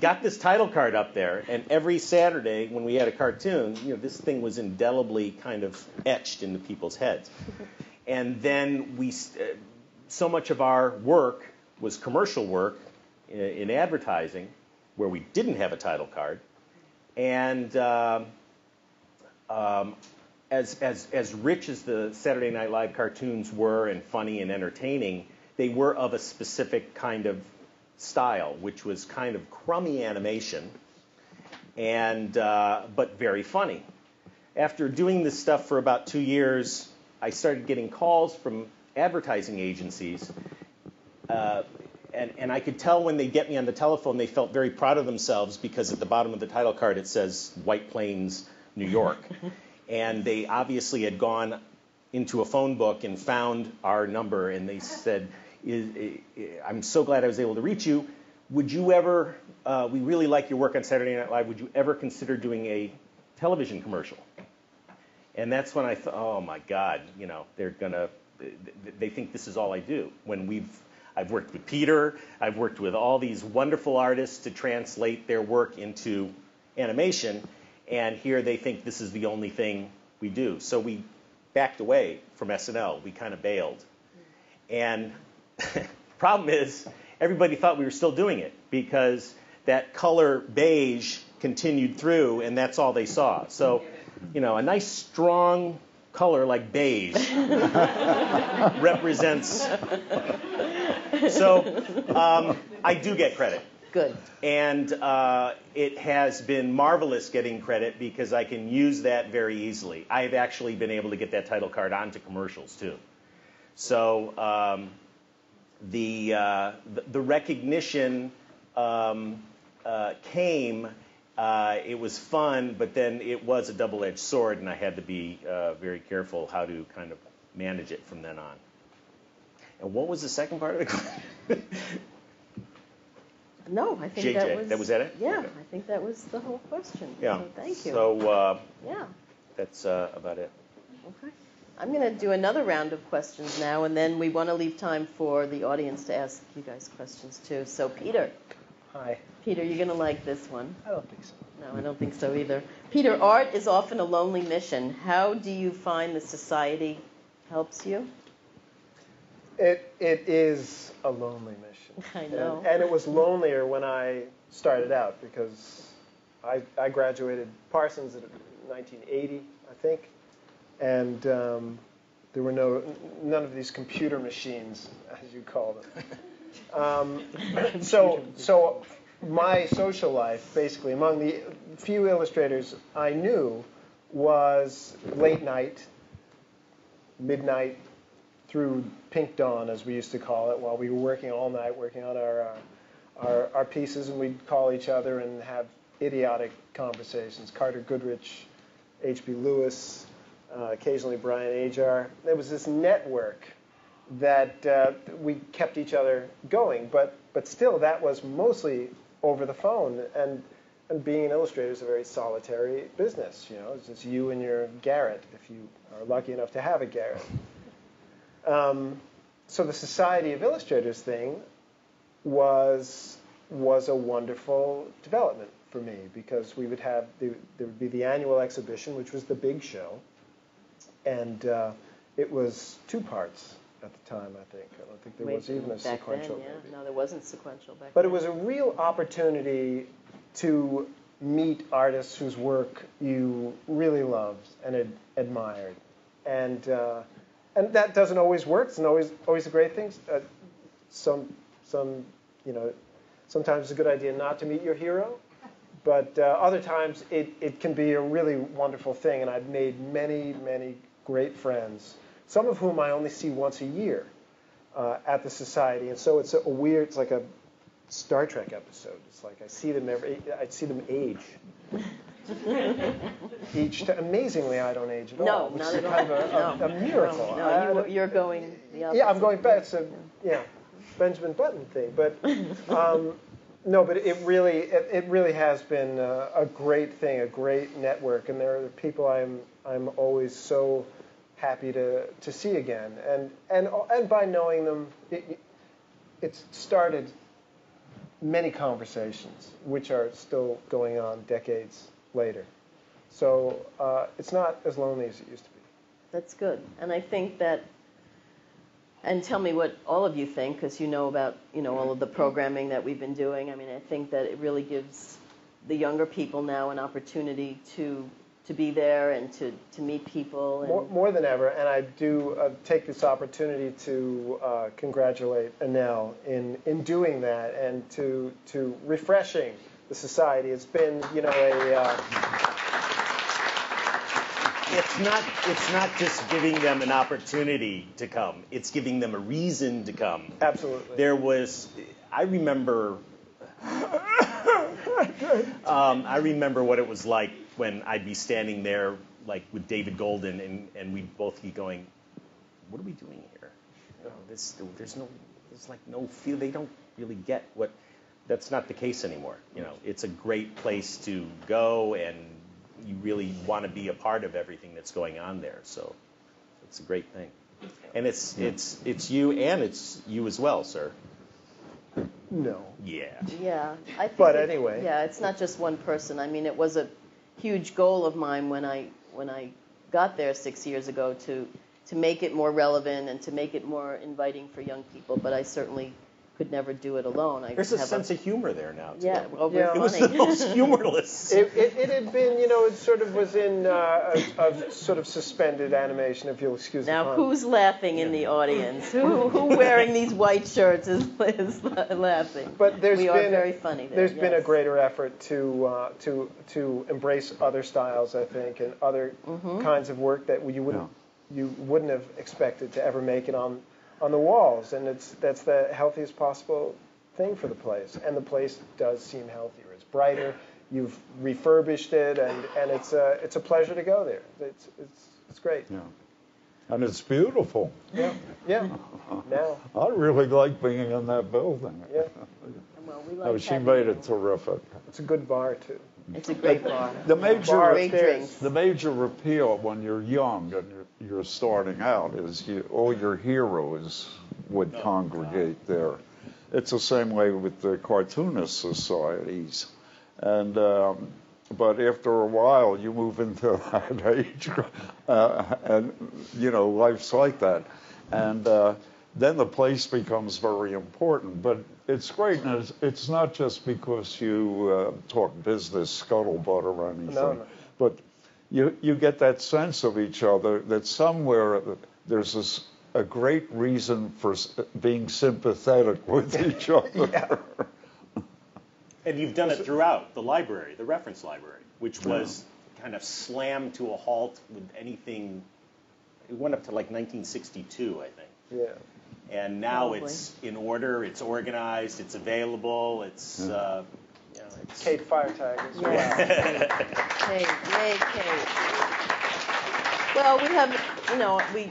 got this title card up there, and every Saturday when we had a cartoon, you know, this thing was indelibly kind of etched into people's heads. And then we, uh, so much of our work was commercial work in, in advertising, where we didn't have a title card, and um, um, as, as, as rich as the Saturday Night Live cartoons were and funny and entertaining, they were of a specific kind of style, which was kind of crummy animation, and uh, but very funny. After doing this stuff for about two years, I started getting calls from advertising agencies, uh, and, and I could tell when they get me on the telephone, they felt very proud of themselves because at the bottom of the title card it says White Plains, New York, and they obviously had gone into a phone book and found our number, and they said, "I'm so glad I was able to reach you. Would you ever? Uh, we really like your work on Saturday Night Live. Would you ever consider doing a television commercial?" And that's when I thought, "Oh my God, you know, they're gonna." They think this is all I do. When we've I've worked with Peter. I've worked with all these wonderful artists to translate their work into animation, and here they think this is the only thing we do. So we backed away from SNL. We kind of bailed. And problem is, everybody thought we were still doing it because that color beige continued through, and that's all they saw. So, you know, a nice strong color like beige represents. So um, I do get credit. Good. And uh, it has been marvelous getting credit because I can use that very easily. I've actually been able to get that title card onto commercials too. So um, the, uh, the, recognition um, uh, came. Uh, it was fun, but then it was a double-edged sword, and I had to be uh, very careful how to kind of manage it from then on. And what was the second part of the question? No, I think JJ, that was. that was that it? Yeah, Okay. I think that was the whole question. Yeah. So thank you. So uh, yeah. that's uh, about it. Okay. I'm going to do another round of questions now, and then we want to leave time for the audience to ask you guys questions too. So, Peter, Hi. Peter, you're going to like this one. I don't think so. No, I don't think so either. Peter, art is often a lonely mission. How do you find the society helps you? It it is a lonely mission. I And- know. And, it was lonelier when I started out because I I graduated Parsons in 1980, I think, and um, there were no none of these computer machines, as you call them. Um, so so my social life, basically, among the few illustrators I knew, was late night, midnight, through pink dawn, as we used to call it, while we were working all night, working on our, uh, our, our pieces, and we'd call each other and have idiotic conversations. Carter Goodrich, H.B. Lewis, uh, occasionally Brian Ajhar. There was this network that uh, we kept each other going, but, but still, that was mostly over the phone. And, and being an illustrator is a very solitary business. You know, it's just you and your garret, if you are lucky enough to have a garret. Um, so the Society of Illustrators thing was was a wonderful development for me because we would have the, there would be the annual exhibition, which was the big show, and uh, it was two parts at the time. I think I don't think there Wait, was even a sequential. Then, yeah. maybe. No, there wasn't sequential back But then. it was a real opportunity to meet artists whose work you really loved and ad- admired, and uh, and that doesn't always work. It's not always always a great thing. Uh, some some you know sometimes it's a good idea not to meet your hero, but uh, other times it, it can be a really wonderful thing. And I've made many many great friends, some of whom I only see once a year uh, at the society, and so it's a, a weird. It's like a Star Trek episode. It's like I see them every. I see them age. Each time, amazingly, I don't age at No, all, which not is at kind all. of a, a, a miracle. No, you, you're going yeah, I'm going back. It's a yeah, Benjamin Button thing, but um, no, but it really it, it really has been a, a great thing, a great network, and there are people I'm I'm always so happy to to see again, and and and by knowing them, it, it's started many conversations which are still going on decades later. So uh, it's not as lonely as it used to be. That's good. And I think that, and tell me what all of you think, because you know about you know all of the programming that we've been doing. I mean, I think that it really gives the younger people now an opportunity to to be there and to, to meet people. And, More, more than ever, and I do uh, take this opportunity to uh, congratulate Anelle in, in doing that and to, to refreshing the society. It's been, you know, a uh, It's not. It's not just giving them an opportunity to come. It's giving them a reason to come. absolutely. There was. I remember. um, I remember what it was like when I'd be standing there, like with David Golden, and, and we'd both be going, what are we doing here? You know, this, there's no, there's like no feel. They don't really get what. That's not the case anymore. You know, it's a great place to go, and you really want to be a part of everything that's going on there. So, it's a great thing. And it's it's it's you, and it's you as well, sir. No. Yeah. Yeah, I think. But it- anyway. Yeah, it's not just one person. I mean, it was a huge goal of mine when I when I got there six years ago to to make it more relevant and to make it more inviting for young people. But I certainly could never do it alone. I There's a have sense of humor there now. Too. yeah, well, we're Yeah. It was the most humorless. It, it, it had been, you know, it sort of was in uh, a, a sort of suspended animation, if you'll excuse me. Now, pun. who's laughing in the audience? Who, who wearing these white shirts is, is laughing? But there's we been are very funny there. There's been a greater effort to uh, to to embrace other styles, I think, and other Mm-hmm. kinds of work that you wouldn't you wouldn't have expected to ever make it on on the walls, and it's that's the healthiest possible thing for the place, and the place does seem healthier. It's brighter. You've refurbished it, and, and it's a it's a pleasure to go there. It's it's it's great. Yeah. And it's beautiful. Yeah, yeah. Now, I really like being in that building. yeah, Well, we oh, like No, she made it terrific. it's a good bar too. It's a great bar. The major, Bar Great upstairs. drinks. the major appeal when you're young and you're, you're starting out is you, all your heroes would congregate there. It's the same way with the cartoonist societies, and um, but after a while you move into that age, uh, and you know life's like that, and uh, then the place becomes very important. But it's great, and it's, it's not just because you uh, talk business scuttlebutt or anything, No, no. but you you get that sense of each other that somewhere there's this, a great reason for being sympathetic with each other. And you've done it throughout the library, the reference library, which was kind of slammed to a halt with anything. It went up to like 1962, I think. Yeah. And now Probably. it's in order, it's organized, it's available, it's, uh, you know, it's. Kate Feirtag as well. Yeah. Kate, yay, Kate. Well, we have, you know, we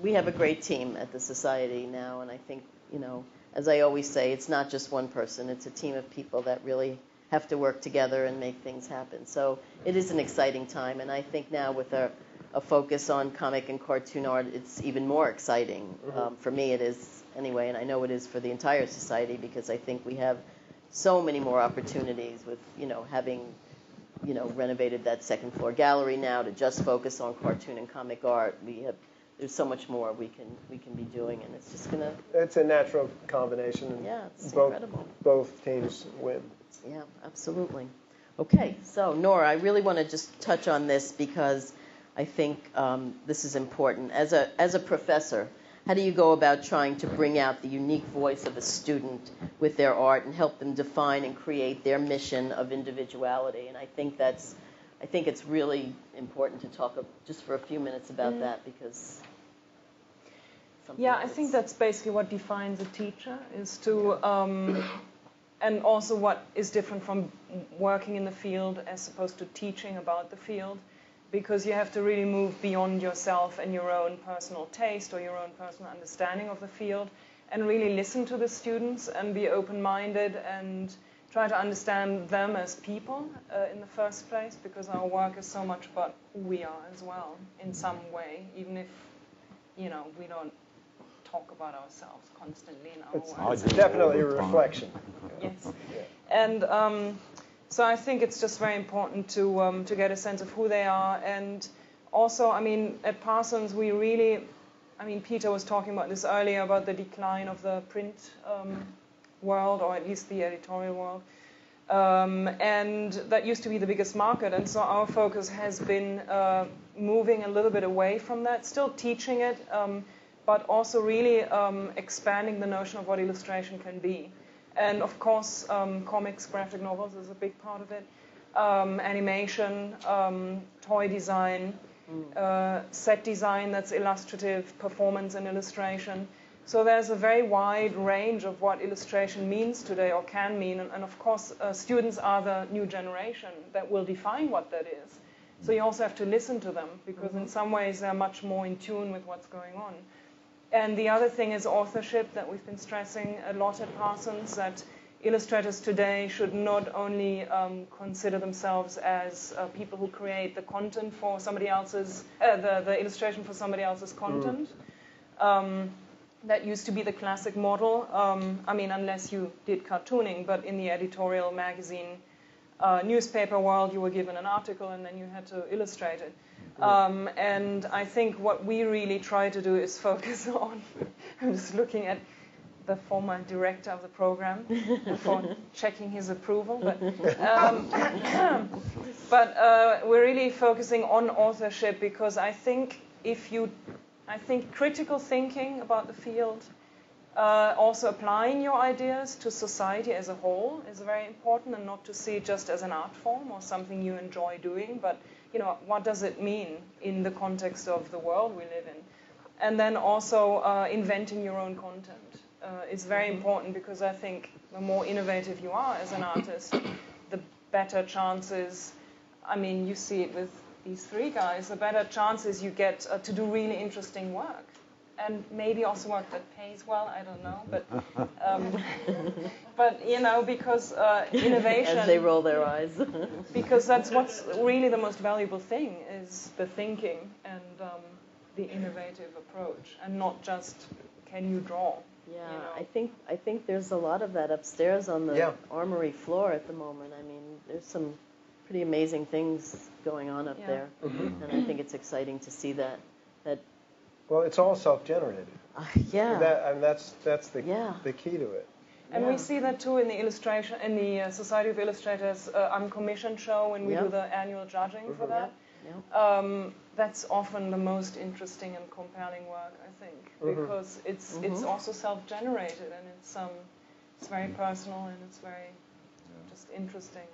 we have a great team at the society now, and I think, you know, as I always say, it's not just one person; it's a team of people that really have to work together and make things happen. So it is an exciting time, and I think now with a, a focus on comic and cartoon art, it's even more exciting. Um, for me, it is anyway, and I know it is for the entire society because I think we have so many more opportunities with, you know, having you know, renovated that second floor gallery now to just focus on cartoon and comic art. We have there's so much more we can we can be doing, and it's just gonna It's a natural combination. and yeah, it's both, incredible. Both teams win. Yeah, absolutely. Okay, so Nora, I really want to just touch on this because I think um, this is important. As a as a professor, how do you go about trying to bring out the unique voice of a student with their art and help them define and create their mission of individuality? And I think that's I think it's really important to talk just for a few minutes about that because. Yeah, I think that's- that's basically what defines a teacher is to, um, and also what is different from working in the field as opposed to teaching about the field, because you have to really move beyond yourself and your own personal taste or your own personal understanding of the field, and really listen to the students and be open-minded and try to understand them as people uh, in the first place, because our work is so much about who we are as well in some way, even if you know we don't talk about ourselves constantly in our It's, work. it's definitely a reflection. Yes. And um, so I think it's just very important to um, to get a sense of who they are, and also, I mean, at Parsons we really, I mean, Peter was talking about this earlier about the decline of the print um, world, or at least the editorial world. Um, and that used to be the biggest market, and so our focus has been uh, moving a little bit away from that, still teaching it, um, but also really um, expanding the notion of what illustration can be. And of course, um, comics, graphic novels is a big part of it. Um, animation, um, toy design, uh, set design that's illustrative, performance and illustration. So there's a very wide range of what illustration means today or can mean. And, and of course, uh, students are the new generation that will define what that is. So you also have to listen to them because in some ways they're much more in tune with what's going on. And the other thing is authorship that we've been stressing a lot at Parsons that illustrators today should not only um, consider themselves as uh, people who create the content for somebody else's, uh, the, the illustration for somebody else's content. Um, that used to be the classic model. Um, I mean, unless you did cartooning, but in the editorial magazine uh, newspaper world, you were given an article and then you had to illustrate it. Um, and I think what we really try to do is focus on. I'm just looking at the former director of the program for checking his approval. But, um, but uh, we're really focusing on authorship because I think if you, I think critical thinking about the field, uh, also applying your ideas to society as a whole is very important, and not to see it just as an art form or something you enjoy doing, but you know what does it mean in the context of the world we live in, and then also uh, inventing your own content uh, is very important because I think the more innovative you are as an artist, the better chances. I mean, you see it with these three guys. The better chances you get uh, to do really interesting work, and maybe also work that pays well. I don't know, but um, but you know because uh, innovation. As they roll their eyes. because that's what's really the most valuable thing is the thinking and um, the innovative approach, and not just can you draw. Yeah, you know. I think I think there's a lot of that upstairs on the Yeah. armory floor at the moment. I mean, there's some pretty amazing things going on up Yeah. there, and I think it's exciting to see that. That Well, it's all self-generated. uh, yeah, That, I mean, that's that's the Yeah. the key to it. And Yeah. we see that too in the illustration, in the uh, Society of Illustrators uh, uncommissioned show when we Yeah. do the annual judging for that. yeah. Um, that's often the most interesting and compelling work, I think, because it's it's also self-generated and it's um, it's very personal and it's very just interesting.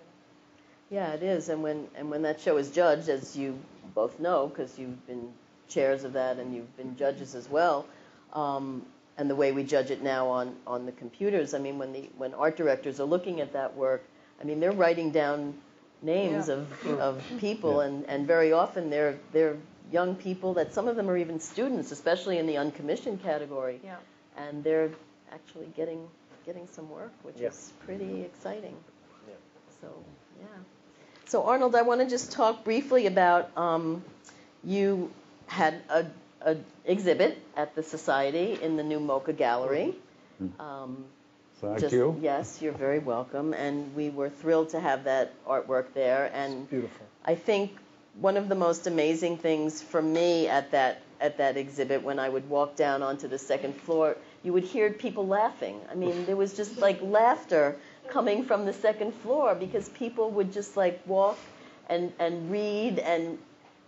Yeah, it is. And when and when that show is judged, as you both know, because you've been chairs of that and you've been judges as well, um, and the way we judge it now on on the computers. I mean, when the when art directors are looking at that work, I mean, they're writing down names Yeah. of of people, and and very often they're they're young people that some of them are even students, especially in the uncommissioned category, Yeah. and they're actually getting getting some work, which Yeah. is pretty exciting. Yeah. So yeah. So Arnold, I want to just talk briefly about um, you had a, a exhibit at the society in the new MoCCA Gallery. Um, Thank just- you. Yes, you're very welcome, and we were thrilled to have that artwork there. And Beautiful. I think one of the most amazing things for me at that at that exhibit when I would walk down onto the second floor, you would hear people laughing. I mean, there was just like laughter coming from the second floor because people would just like walk and and read and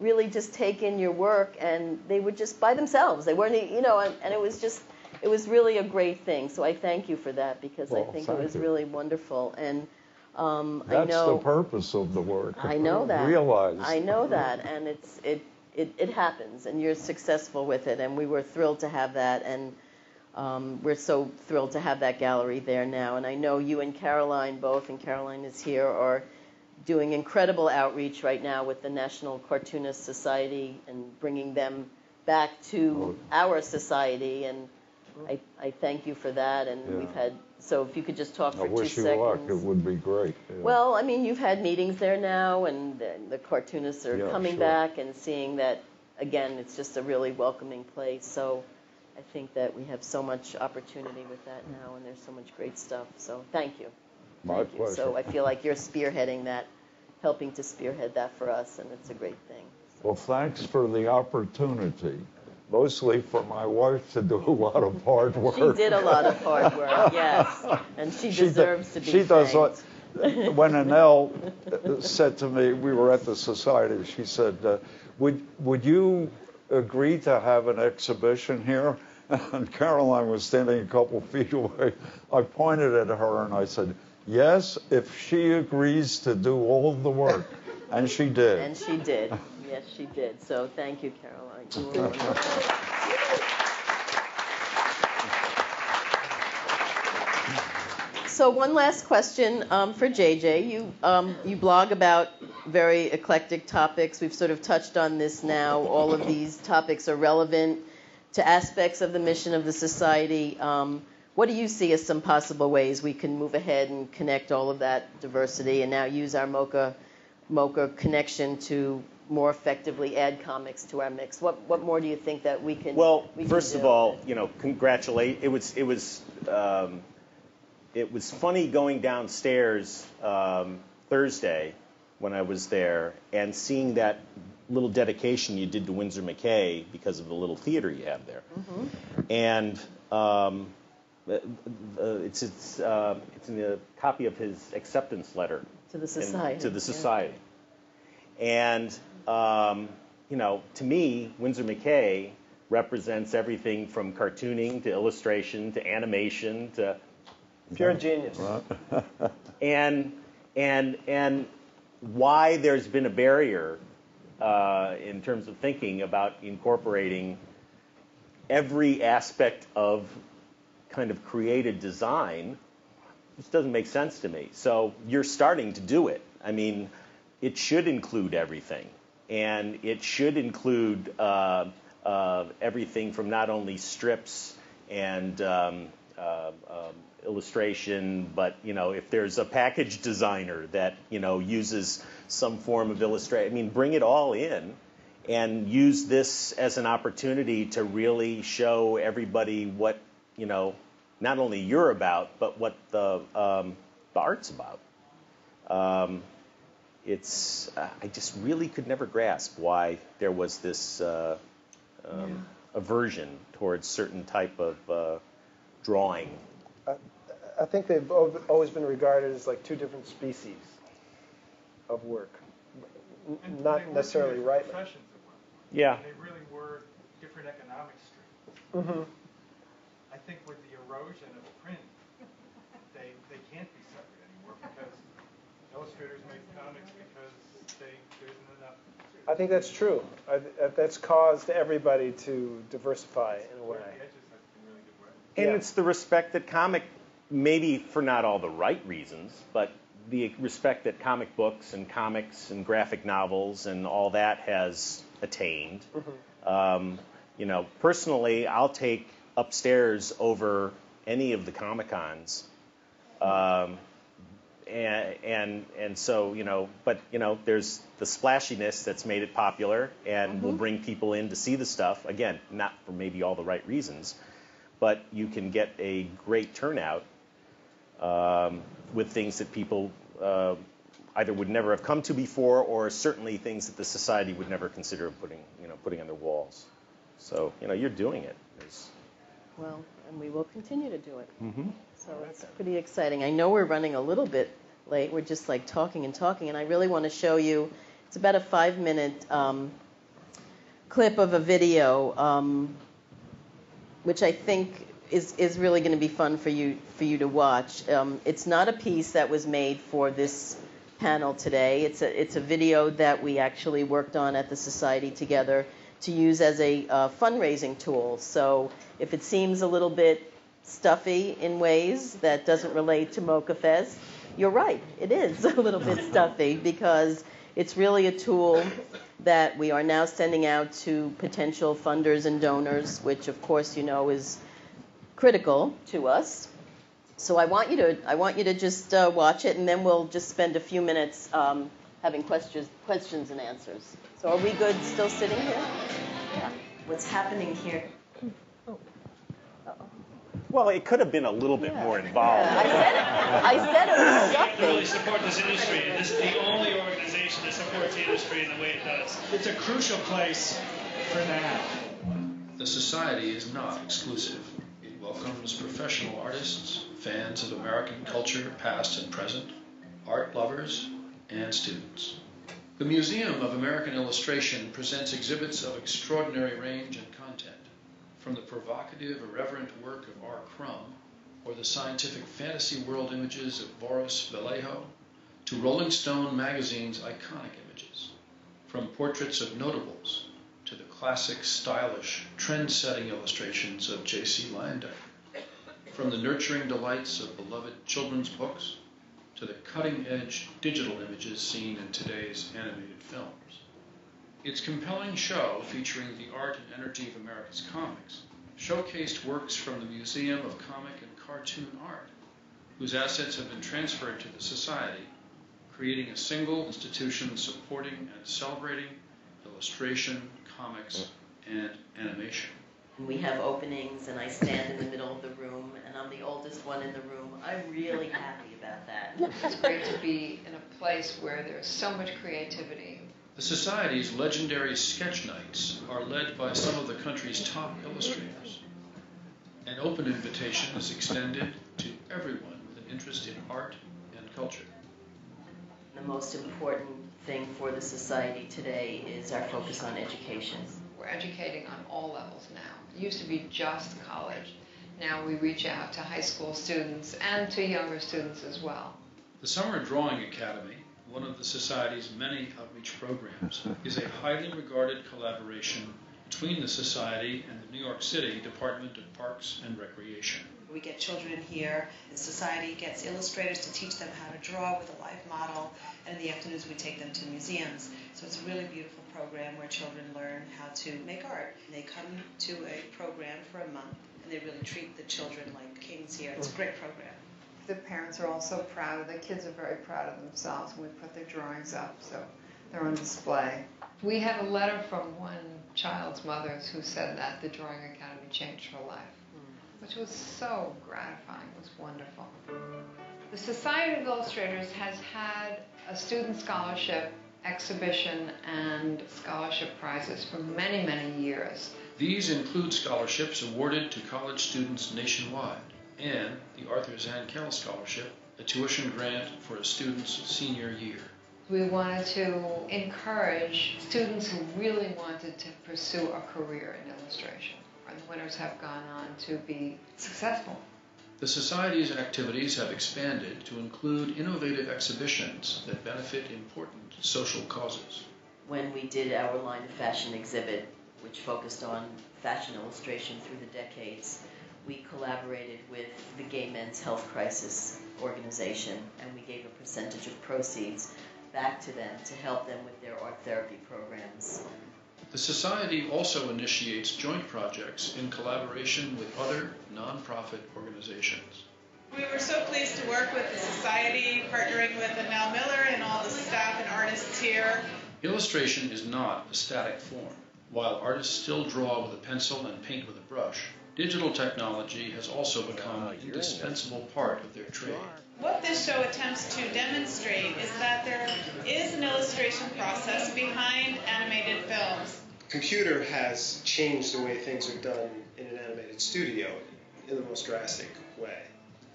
really just take in your work and they would just by themselves. They weren't you know and, and it was just it was really a great thing. So I thank you for that because I think it was you. really wonderful and um, I That's know the purpose of the work. I know that. Realize. I know that, and it's it, it it happens, and you're successful with it, and we were thrilled to have that, and um, we're so thrilled to have that gallery there now, and I know you and Caroline both, and Caroline is here, are doing incredible outreach right now with the National Cartoonist Society and bringing them back to oh. our society, and I, I thank you for that, and Yeah. we've had so if you could just talk I for two wish you seconds. luck. It would be great. yeah. Well, I mean, you've had meetings there now, and the, the cartoonists are Yeah, coming sure. back and seeing that, again, it's just a really welcoming place. So I think that we have so much opportunity with that now, and there's so much great stuff. So thank you. My Thank you. So I feel like you're spearheading that, helping to spearhead that for us, and it's a great thing. Well, thanks for the opportunity, mostly for my wife to do a lot of hard work. She did a lot of hard work, yes, and she She do- deserves to be She does thanked. what, when Anelle uh, said to me, we were at the society, she said, uh, would, would you agree to have an exhibition here? And Caroline was standing a couple feet away. I pointed at her and I said, yes, if she agrees to do all the work. And she did. And she did. Yes, she did. So thank you, Caroline. You. So one last question um, for JJ. You um, you blog about very eclectic topics. We've sort of touched on this now. All of these topics are relevant to aspects of the mission of the society. Um, what do you see as some possible ways we can move ahead and connect all of that diversity and now use our MoCCA, MoCCA connection to more effectively add comics to our mix? What, what more do you think that we can? Well, we can first of all, you know, congratulate. It was it was um, it was funny going downstairs um, Thursday when I was there and seeing that little dedication you did to Winsor McCay because of the little theater you have there, and. Um, it's it's uh, it's in the copy of his acceptance letter to the in- society. to the yeah. society. And um, you know, to me, Winsor McCay represents everything from cartooning to illustration to animation to Pure genius. and and and why there's been a barrier uh, in terms of thinking about incorporating every aspect of kind of created design just doesn't make sense to me. So you're starting to do it. I mean, it should include everything, and it should include uh, uh, everything from not only strips and um, uh, um, illustration, but you know, if there's a package designer that you know uses some form of illustration, I mean, bring it all in. And use this as an opportunity to really show everybody what you know, not only you're about, but what the um, the art's about. Um, it's uh, I just really could never grasp why there was this uh, um, aversion towards certain type of uh, drawing. I think they've always been regarded as like two different species of work. And Not necessarily two right. different Professions at. Yeah. They really were different economic streams. hmm I think with the erosion of print, they, they can't be separate anymore because illustrators make comics because they, there isn't enough. I think that's true. I, that's caused everybody to diversify in a way. Blur the edges, that's been really good work. And Yeah. it's the respect that comic, maybe for not all the right reasons, but the respect that comic books and comics and graphic novels and all that has attained. Um, you know, personally, I'll take upstairs over any of the comic cons. Um, and, and and so you know, but you know, there's the splashiness that's made it popular, and will bring people in to see the stuff. Again, not for maybe all the right reasons, but you can get a great turnout um, with things that people uh, either would never have come to before, or certainly things that the society would never consider putting you know putting on their walls. So you know, you're doing it. Well, and we will continue to do it. Mhm. So it's pretty exciting. I know we're running a little bit late. We're just like talking and talking, and I really want to show you. It's about a five-minute um, clip of a video, um, which I think is is really going to be fun for you for you to watch. Um, it's not a piece that was made for this panel today. It's a it's a video that we actually worked on at the society together to use as a uh, fundraising tool. So if it seems a little bit stuffy in ways that doesn't relate to MoCCA Fest, you're right. It is a little bit stuffy because it's really a tool that we are now sending out to potential funders and donors, which of course you know is critical to us. So I want you to I want you to just uh, watch it, and then we'll just spend a few minutes um, having questions questions and answers. So are we good? Still sitting here? Yeah. What's happening here? Well, it could have been a little bit more involved. Yeah, I said it. I said it was We really support this industry. This is the only organization that supports the industry in the way it does. It's a crucial place for that. The Society is not exclusive. It welcomes professional artists, fans of American culture, past and present, art lovers, and students. The Museum of American Illustration presents exhibits of extraordinary range and content, from the provocative, irreverent work of R. Crumb, or the scientific fantasy world images of Boris Vallejo, to Rolling Stone magazine's iconic images, from portraits of notables to the classic, stylish, trend-setting illustrations of J.C. Leyendecker, from the nurturing delights of beloved children's books to the cutting-edge digital images seen in today's animated films. Its compelling show, featuring the art and energy of America's comics, showcased works from the Museum of Comic and Cartoon Art, whose assets have been transferred to the Society, creating a single institution supporting and celebrating illustration, comics, and animation. We have openings, and I stand in the middle of the room, and I'm the oldest one in the room. I'm really happy about that. It's great to be in a place where there's so much creativity. The Society's legendary sketch nights are led by some of the country's top illustrators. An open invitation is extended to everyone with an interest in art and culture. The most important thing for the society today is our focus on education. We're educating on all levels now. Used to be just college. Now we reach out to high school students and to younger students as well. The Summer Drawing Academy, one of the Society's many outreach programs, is a highly regarded collaboration between the Society and the New York City Department of Parks and Recreation. We get children here, the society gets illustrators to teach them how to draw with a live model, and in the afternoons we take them to museums. So it's a really beautiful program where children learn how to make art. They come to a program for a month, and they really treat the children like kings here. It's a great program. The parents are also proud, the kids are very proud of themselves when we put their drawings up, so they're on display. We had a letter from one child's mother who said that the Drawing Academy changed her life mm. which was so gratifying. It was wonderful. The Society of Illustrators has had a student scholarship exhibition and scholarship prizes for many, many years. These include scholarships awarded to college students nationwide and the Arthur Zankel Scholarship, a tuition grant for a student's senior year. We wanted to encourage students who really wanted to pursue a career in illustration and the winners have gone on to be successful. The Society's activities have expanded to include innovative exhibitions that benefit important social causes. When we did our line of fashion exhibit, which focused on fashion illustration through the decades, we collaborated with the Gay Men's Health Crisis organization and we gave a percentage of proceeds back to them to help them with their art therapy programs. The Society also initiates joint projects in collaboration with other nonprofit organizations. We were so pleased to work with the Society, partnering with Anelle Miller and all the staff and artists here. Illustration is not a static form. While artists still draw with a pencil and paint with a brush, digital technology has also become an indispensable part of their trade. What this show attempts to demonstrate is that there is an illustration process behind animated films. Computer has changed the way things are done in an animated studio in the most drastic way.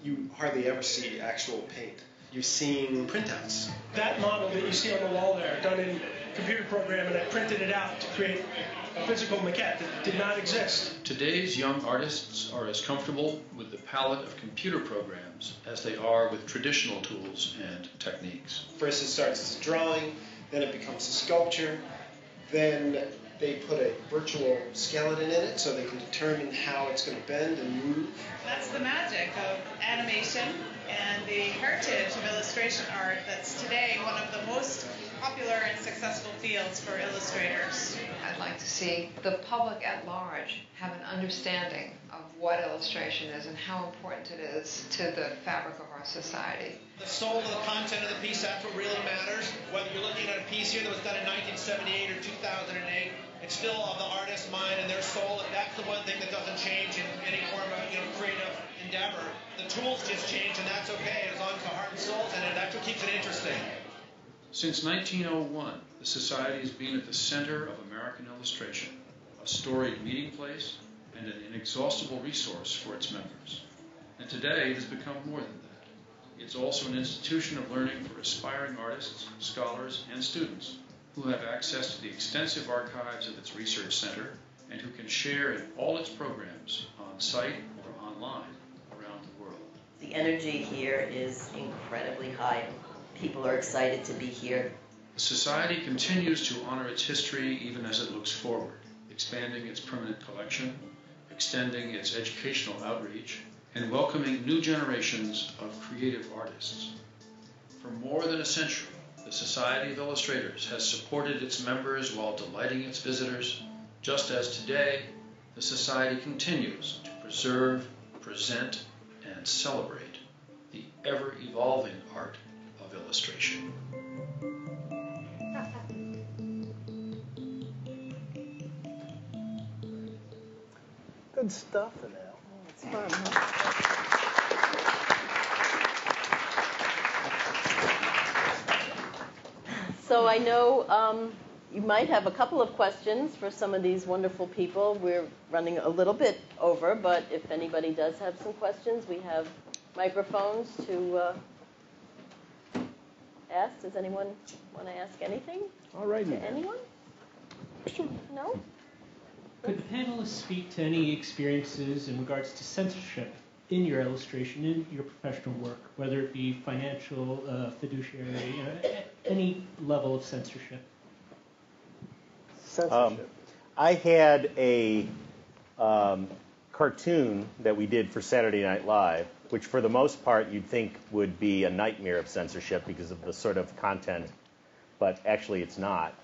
You hardly ever see actual paint. You're seeing printouts. That model that you see on the wall there, done in computer program, and I printed it out to create a physical maquette that did not exist. Today's young artists are as comfortable with the palette of computer programs as they are with traditional tools and techniques. First, it starts as a drawing, then it becomes a sculpture, then they put a virtual skeleton in it so they can determine how it's going to bend and move. That's the magic of animation and the heritage of illustration art that's today one of the most popular and successful fields for illustrators. I'd like to see the public at large have an understanding of what illustration is and how important it is to the fabric of our society. The soul of the content of the piece, that's what really matters. Whether you're looking at a piece here that was done in 1978 or 2008, it's still of the artist's mind and their soul. That's the one thing that doesn't change in any form of you know creative endeavor. The tools just change, and that's okay as long as the heart and soul's in it. That's what keeps it interesting. Since 1901, the Society has been at the center of American illustration, a storied meeting place and an inexhaustible resource for its members. And today it has become more than that. It's also an institution of learning for aspiring artists, scholars, and students who have access to the extensive archives of its research center and who can share in all its programs on site or online around the world. The energy here is incredibly high. People are excited to be here. The Society continues to honor its history even as it looks forward, expanding its permanent collection, extending its educational outreach, and welcoming new generations of creative artists. For more than a century, The Society of Illustrators has supported its members while delighting its visitors, just as today the Society continues to preserve, present, and celebrate the ever evolving art of illustration. Good stuff in that. It's fun, huh? So I know um, you might have a couple of questions for some of these wonderful people. We're running a little bit over, but if anybody does have some questions, we have microphones to uh, ask. Does anyone want to ask anything All right. to anyone? No? Could the panelists speak to any experiences in regards to censorship in your illustration, in your professional work, whether it be financial, uh, fiduciary, you know, any level of censorship? Censorship. Um, I had a um, cartoon that we did for Saturday Night Live, which for the most part you'd think would be a nightmare of censorship because of the sort of content, but actually it's not.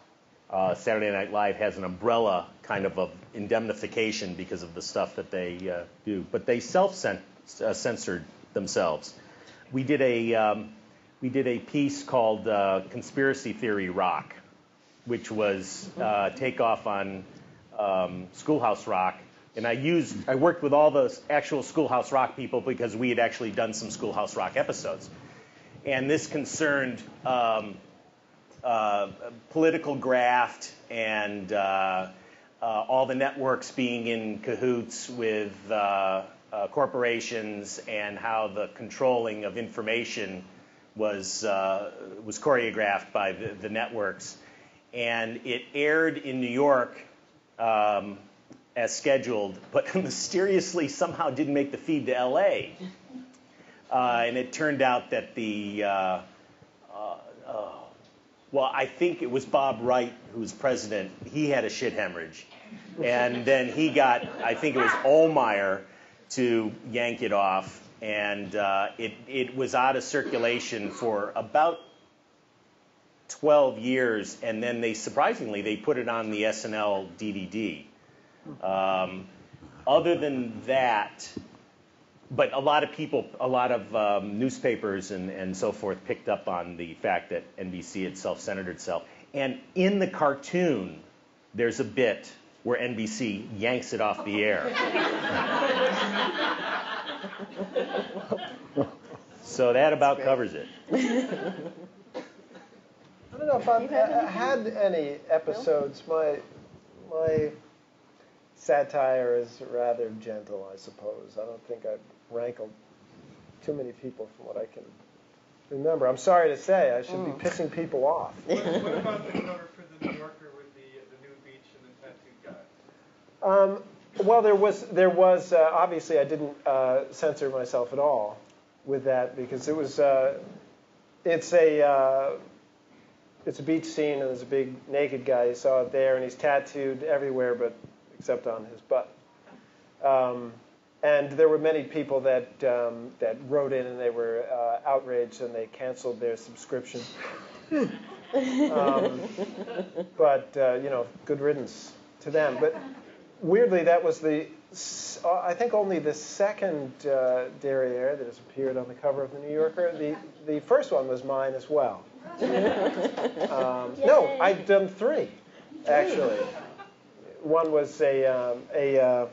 Uh, Saturday Night Live has an umbrella kind of of indemnification because of the stuff that they uh, do, but they self-censored themselves. We did a um, we did a piece called uh, "Conspiracy Theory Rock," which was uh, takeoff on um, Schoolhouse Rock. And I used, I worked with all the actual Schoolhouse Rock people because we had actually done some Schoolhouse Rock episodes. And this concerned um, uh, political graft and uh, uh, all the networks being in cahoots with uh, uh, corporations and how the controlling of information was, uh, was choreographed by the, the networks and it aired in New York um, as scheduled, but mysteriously somehow didn't make the feed to LA. Uh, and it turned out that the, uh, uh, uh, well, I think it was Bob Wright who was president. He had a shit hemorrhage. And then he got, I think it was Ohlmeyer to yank it off. And uh, it, it was out of circulation for about 12 years, and then they surprisingly they put it on the SNL DVD. Um, other than that, but a lot of people, a lot of um, newspapers and, and so forth picked up on the fact that NBC had self-centered itself. And in the cartoon, there's a bit where NBC yanks it off the air. so that about covers it. I don't know if I've uh, had any episodes. My my satire is rather gentle, I suppose. I don't think I've rankled too many people from what I can remember. I'm sorry to say, I should be pissing people off. What, what about the cover for the New Yorker with the the new beach and the tattooed guy? Um, well, there was there was uh, obviously I didn't uh, censor myself at all with that because it was uh, it's a uh, it's a beach scene and there's a big naked guy. You saw it there, and he's tattooed everywhere but except on his butt. Um, and there were many people that um, that wrote in and they were uh, outraged and they canceled their subscription. um, but uh, you know, good riddance to them. But weirdly, that was the uh, I think only the second uh, derriere that has appeared on the cover of the New Yorker. The the first one was mine as well. Um, no, I've done three actually. One was a um, a uh,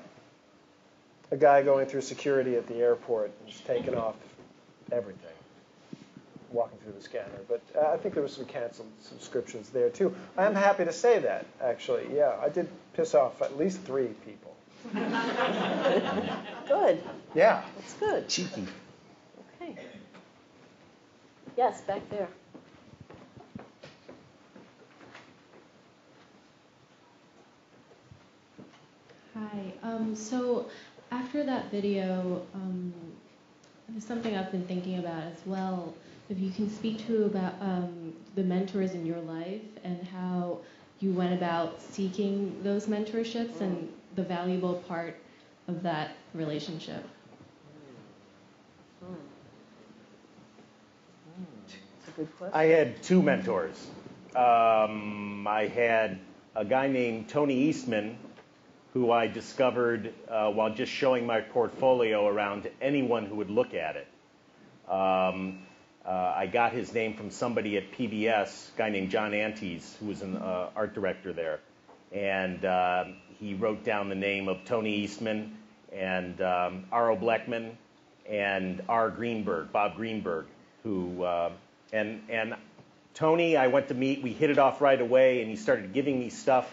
a guy going through security at the airport and just taking off everything, walking through the scanner. But uh, I think there was some canceled subscriptions there too. I'm happy to say that actually. Yeah, I did piss off at least three people. Good. Yeah. That's good. Cheeky. Okay. Yes, back there. Hi. Um, so after that video, um, there's something I've been thinking about as well. If you can speak to about um, the mentors in your life and how you went about seeking those mentorships and the valuable part of that relationship. I had two mentors. Um, I had a guy named Tony Eastman, who I discovered uh, while just showing my portfolio around to anyone who would look at it. Um, uh, I got his name from somebody at PBS, a guy named John Antes, who was an uh, art director there. And uh, he wrote down the name of Tony Eastman and um, R.O. Blechman and R. Greenberg, Bob Greenberg, who, uh, and, and Tony, I went to meet, we hit it off right away, and he started giving me stuff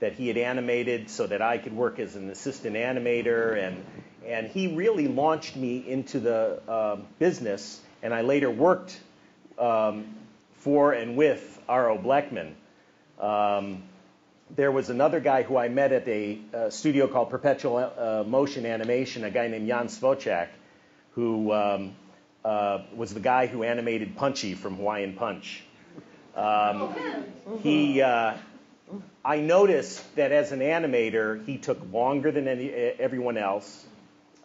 that he had animated so that I could work as an assistant animator. And, and he really launched me into the uh, business, and I later worked um, for and with R.O. Blechman. Um, there was another guy who I met at a, studio called Perpetual uh, Motion Animation, a guy named Jan Svochak, who um, uh, was the guy who animated Punchy from Hawaiian Punch. Um, he, uh, I noticed that as an animator, he took longer than any, everyone else.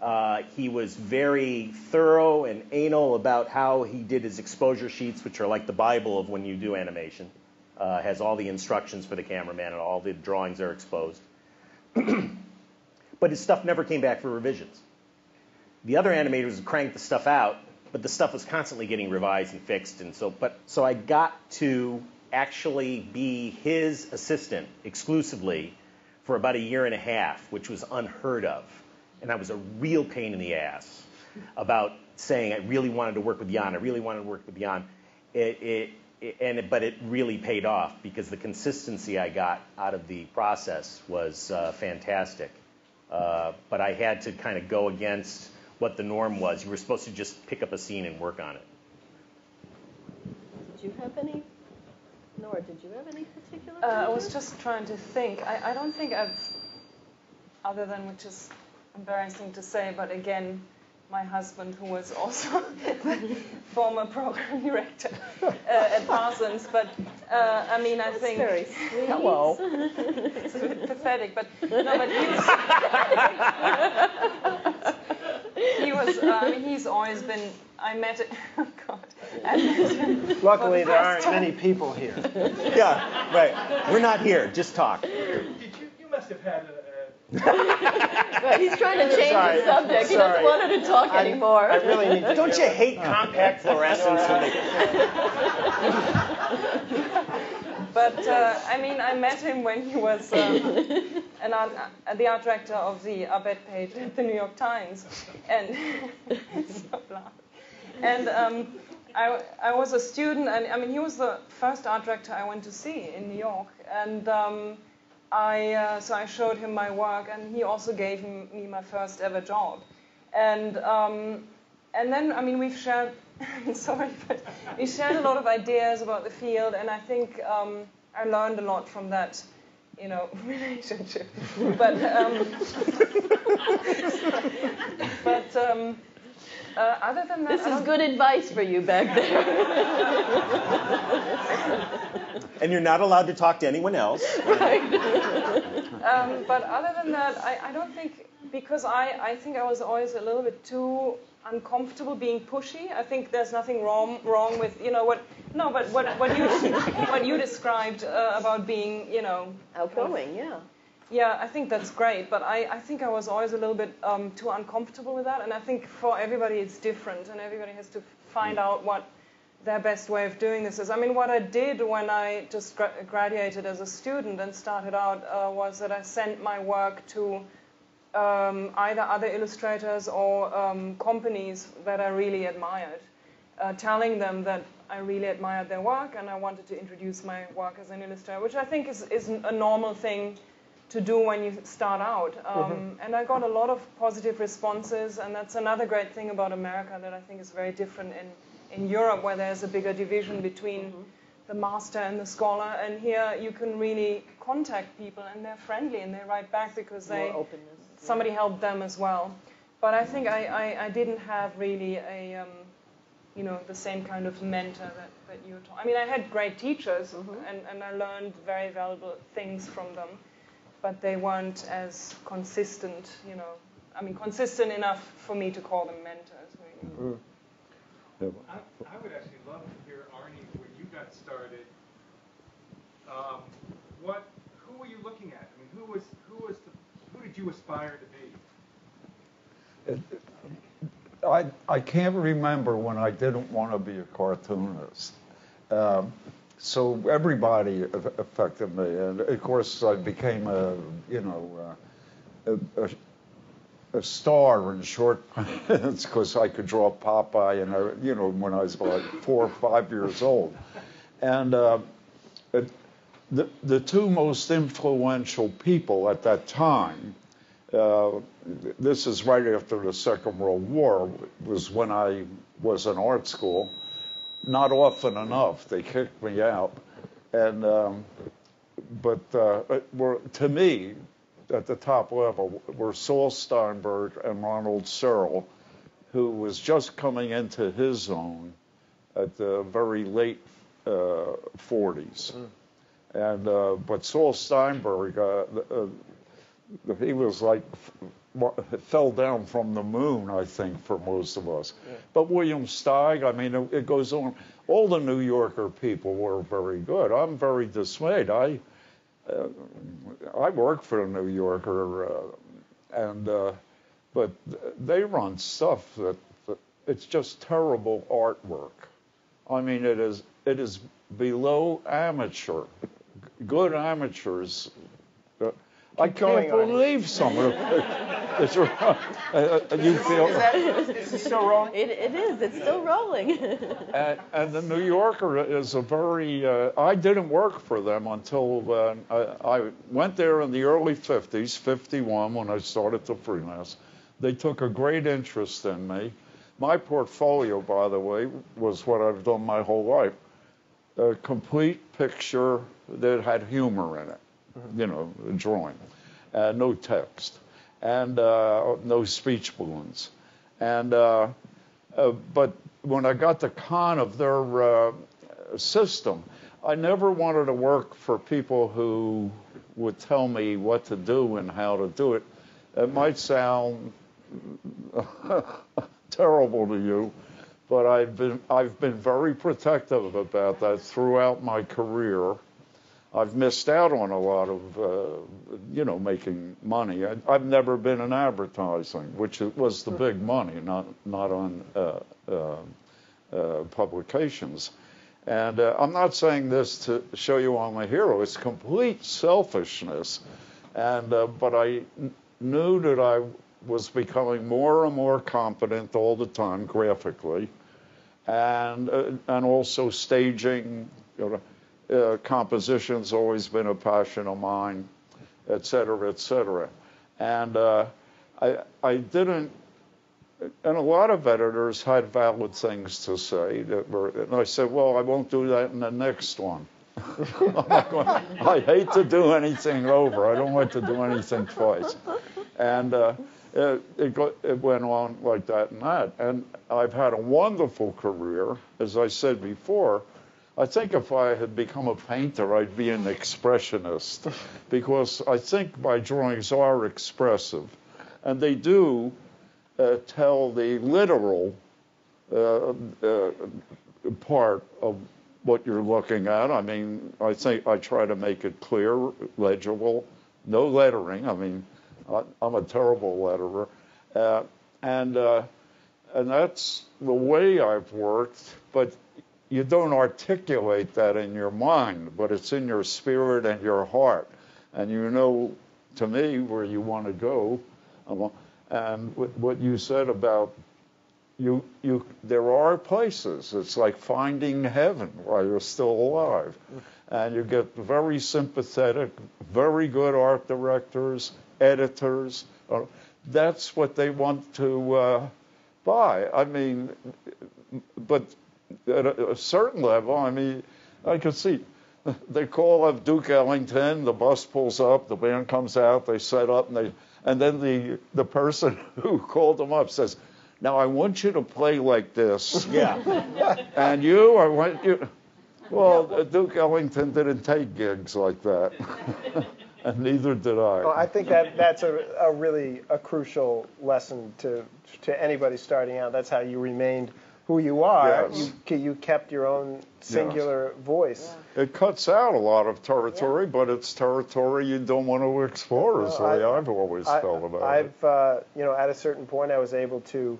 Uh, he was very thorough and anal about how he did his exposure sheets, which are like the Bible of when you do animation. Uh, has all the instructions for the cameraman and all the drawings are exposed. but his stuff never came back for revisions. The other animators cranked the stuff out, but the stuff was constantly getting revised and fixed, and so. But so I got to actually be his assistant exclusively for about a year and a half, which was unheard of, and I was a real pain in the ass about saying I really wanted to work with Jan. I really wanted to work with Jan. It, it, it, and it, but it really paid off because the consistency I got out of the process was uh, fantastic. Uh, but I had to kind of go against what the norm was. You were supposed to just pick up a scene and work on it. Did you have any? Nora, did you have any particular? Uh, I was just trying to think. I, I don't think I've, other than which is embarrassing to say, but again, my husband, who was also former program director uh, at Parsons. But uh, I mean, I That's think very sweet. hello. it's a bit pathetic, but no, but he was. He was. Uh, I mean, he's always been. I met. It, oh God. I met him for Luckily, the there aren't time. many people here. Yeah, right. We're not here. Just talk. Did you, you must have had a, Right, he's trying to change Sorry. the subject. He doesn't Sorry. want her to talk I- anymore. I really need to Don't you hate compact fluorescence when they But uh, I mean, I met him when he was um, an art, uh, the art director of the Op-Ed page at the New York Times, and. And um, I, I was a student, and I mean, he was the first art director I went to see in New York, and um, I uh, so I showed him my work, and he also gave me my first ever job, and um, and then I mean we've shared. sorry, but we shared a lot of ideas about the field, and I think um, I learned a lot from that, you know, relationship. But um, but um, uh, other than that, This is good advice for you back there. and you're not allowed to talk to anyone else. um, but other than that, I, I don't think because I, I think I was always a little bit too uncomfortable being pushy. I think there's nothing wrong wrong with you know what no, but what what you what you described uh, about being you know Outgoing, yeah. Yeah, I think that's great, but I, I think I was always a little bit um, too uncomfortable with that, and I think for everybody it's different, and everybody has to find out what their best way of doing this is. I mean, what I did when I just gra- graduated as a student and started out uh, was that I sent my work to um, either other illustrators or um, companies that I really admired, uh, telling them that I really admired their work and I wanted to introduce my work as an illustrator, which I think is, is a normal thing to do when you start out. Um, And I got a lot of positive responses, and that's another great thing about America that I think is very different in, in Europe, where there's a bigger division between the master and the scholar. And here you can really contact people, and they're friendly and they write back because they More openness. somebody helped them as well. But I think I, I, I didn't have really a, um, you know, the same kind of mentor that, that you were talking. I mean, I had great teachers, and, and I learned very valuable things from them, but they weren't as consistent, you know. I mean, consistent enough for me to call them mentors. Really. Yeah. I, I would actually love to hear Arnie got started, um, what, who were you looking at? I mean, who was, who was the, who did you aspire to be? I, I can't remember when I didn't want to be a cartoonist. Um, so everybody affected me, and of course I became a you know a, a, a star in short prints because I could draw Popeye, and I, you know when I was like four or five years old, and uh, the the two most influential people at that time. Uh, this is right after the Second World War, was when I was in art school. Not often enough, they kicked me out. And, um, but uh, were, to me, at the top level, were Saul Steinberg and Ronald Searle, who was just coming into his own at the very late uh, 40s. And, uh, but Saul Steinberg, uh, uh, he was like fell down from the moon, I think, for most of us. But William Steig, I mean, it, it goes on. All the New Yorker people were very good. I'm very dismayed. I uh, I work for the New Yorker, uh, and uh, but they run stuff that, that it's just terrible artwork. I mean, it is it is below amateur. Good amateurs. Uh, I can't going on. believe some of it. It's, uh, uh, you feel. Is it still rolling? It, it is. It's still rolling. And, and the New Yorker is a very. Uh, I didn't work for them until uh, I, I went there in the early 50s, 51, when I started to freelance. They took a great interest in me. My portfolio, by the way, was what I've done my whole life a complete picture that had humor in it, you know, a drawing, uh, no text, and uh, no speech balloons. And uh, uh, but when I got the con of their uh, system, I never wanted to work for people who would tell me what to do and how to do it. It might sound terrible to you, but I've been I've been very protective about that throughout my career. I've missed out on a lot of, uh, you know, making money. I, I've never been in advertising, which was the big money, not not on uh, uh, uh, publications. And uh, I'm not saying this to show you I'm a hero. It's complete selfishness. And uh, but I knew that I was becoming more and more competent all the time graphically, and uh, and also staging. You know, uh, composition's always been a passion of mine, et cetera, et cetera. And uh, I, I didn't, and a lot of editors had valid things to say that were, and I said, well, I won't do that in the next one. I hate to do anything over. I don't like to do anything twice. And uh, it, it, went on like that and that. And I've had a wonderful career, as I said before. I think if I had become a painter, I'd be an expressionist because I think my drawings are expressive. And they do uh, tell the literal uh, uh, part of what you're looking at. I mean, I think I try to make it clear, legible, no lettering. I mean, I'm a terrible letterer. Uh, and, uh, and that's the way I've worked, but you don't articulate that in your mind, but it's in your spirit and your heart. And you know, to me, where you want to go. Um, And what you said about you, you, there are places. It's like finding heaven while you're still alive. And you get very sympathetic, very good art directors, editors. Uh, that's what they want to uh, buy. I mean, but at a, a certain level, I mean, I can see they call up Duke Ellington, the bus pulls up, the band comes out, they set up, and they, and then the the person who called them up says, "Now I want you to play like this." Yeah. and you, I want you. Well, Duke Ellington didn't take gigs like that, and neither did I. Well, I think that that's a, a really a crucial lesson to to anybody starting out. That's how you remained who you are. Yes. You, you kept your own singular voice. It cuts out a lot of territory, but it's territory you don't want to explore, is the way I've always I, felt about it. I've, uh, you know, at a certain point, I was able to,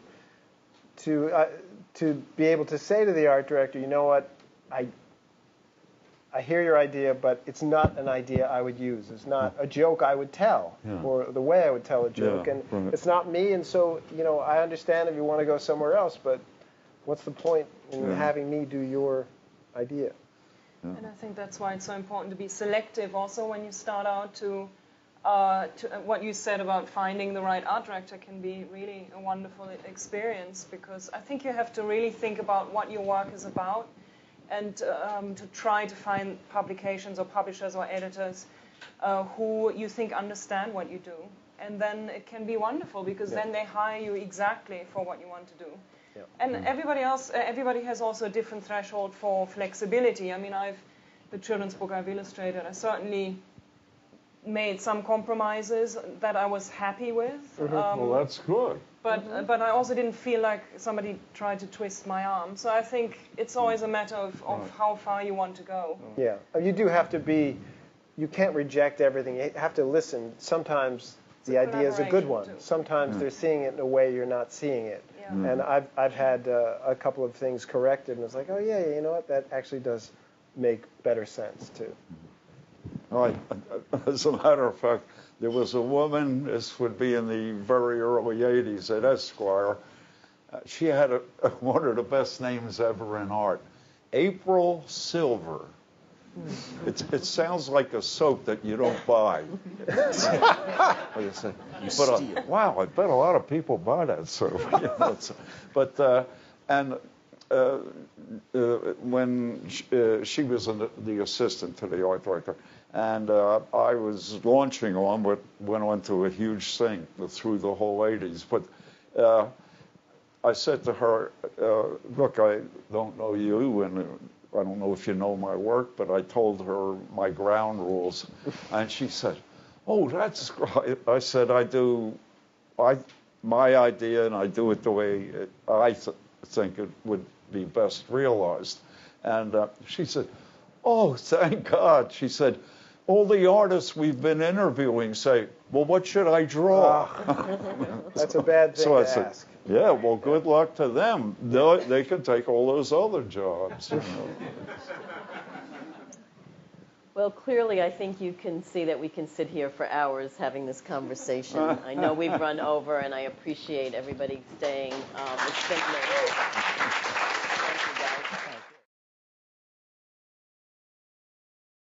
to, uh, to be able to say to the art director, you know what, I, I hear your idea, but it's not an idea I would use. It's not a joke I would tell, Yeah. or the way I would tell a joke, Yeah, and right. it's not me. And so, you know, I understand if you want to go somewhere else, but what's the point in Yeah. having me do your idea? And I think that's why it's so important to be selective also when you start out to, uh, to uh, what you said about finding the right art director can be really a wonderful experience because I think you have to really think about what your work is about and um, to try to find publications or publishers or editors uh, who you think understand what you do. And then it can be wonderful because Yeah. then they hire you exactly for what you want to do. Yeah. And everybody else, uh, everybody has also a different threshold for flexibility. I mean, I've the children's book I've illustrated. I certainly made some compromises that I was happy with. Mm-hmm. Um, well, that's good. But uh, but I also didn't feel like somebody tried to twist my arm. So I think it's always a matter of, of how far you want to go. Yeah, Uh, you do have to be. You can't reject everything. You have to listen. Sometimes the idea is a good one. too. Sometimes they're seeing it in a way you're not seeing it. Yeah. And I've I've had uh, a couple of things corrected, and it's like, oh yeah, yeah, you know what? That actually does make better sense too. Right. As a matter of fact, there was a woman, this would be in the very early 80s at Esquire. Uh, she had a, one of the best names ever in art April Silver. It, it sounds like a soap that you don't buy. But a- but, uh, steal. wow, I bet a lot of people buy that soap. You know, but uh, and uh, uh, when sh uh, she was an, the assistant to the art director, and uh, I was launching on what went on to a huge thing through the whole 80s. But uh, I said to her, uh, "Look, I don't know you, and uh, I don't know if you know my work, but I told her my ground rules, and she said." Oh, that's great. I said, I do, I, my idea, and I do it the way it, I th- think it would be best realized. And uh, she said, Oh, thank God. She said, All the artists we've been interviewing say, Well, what should I draw? That's a bad thing so I to said, ask. Yeah, well, good luck to them. They, they can take all those other jobs. You know. Well, clearly, I think you can see that we can sit here for hours having this conversation. I know we've run over, and I appreciate everybody staying. Um, it's been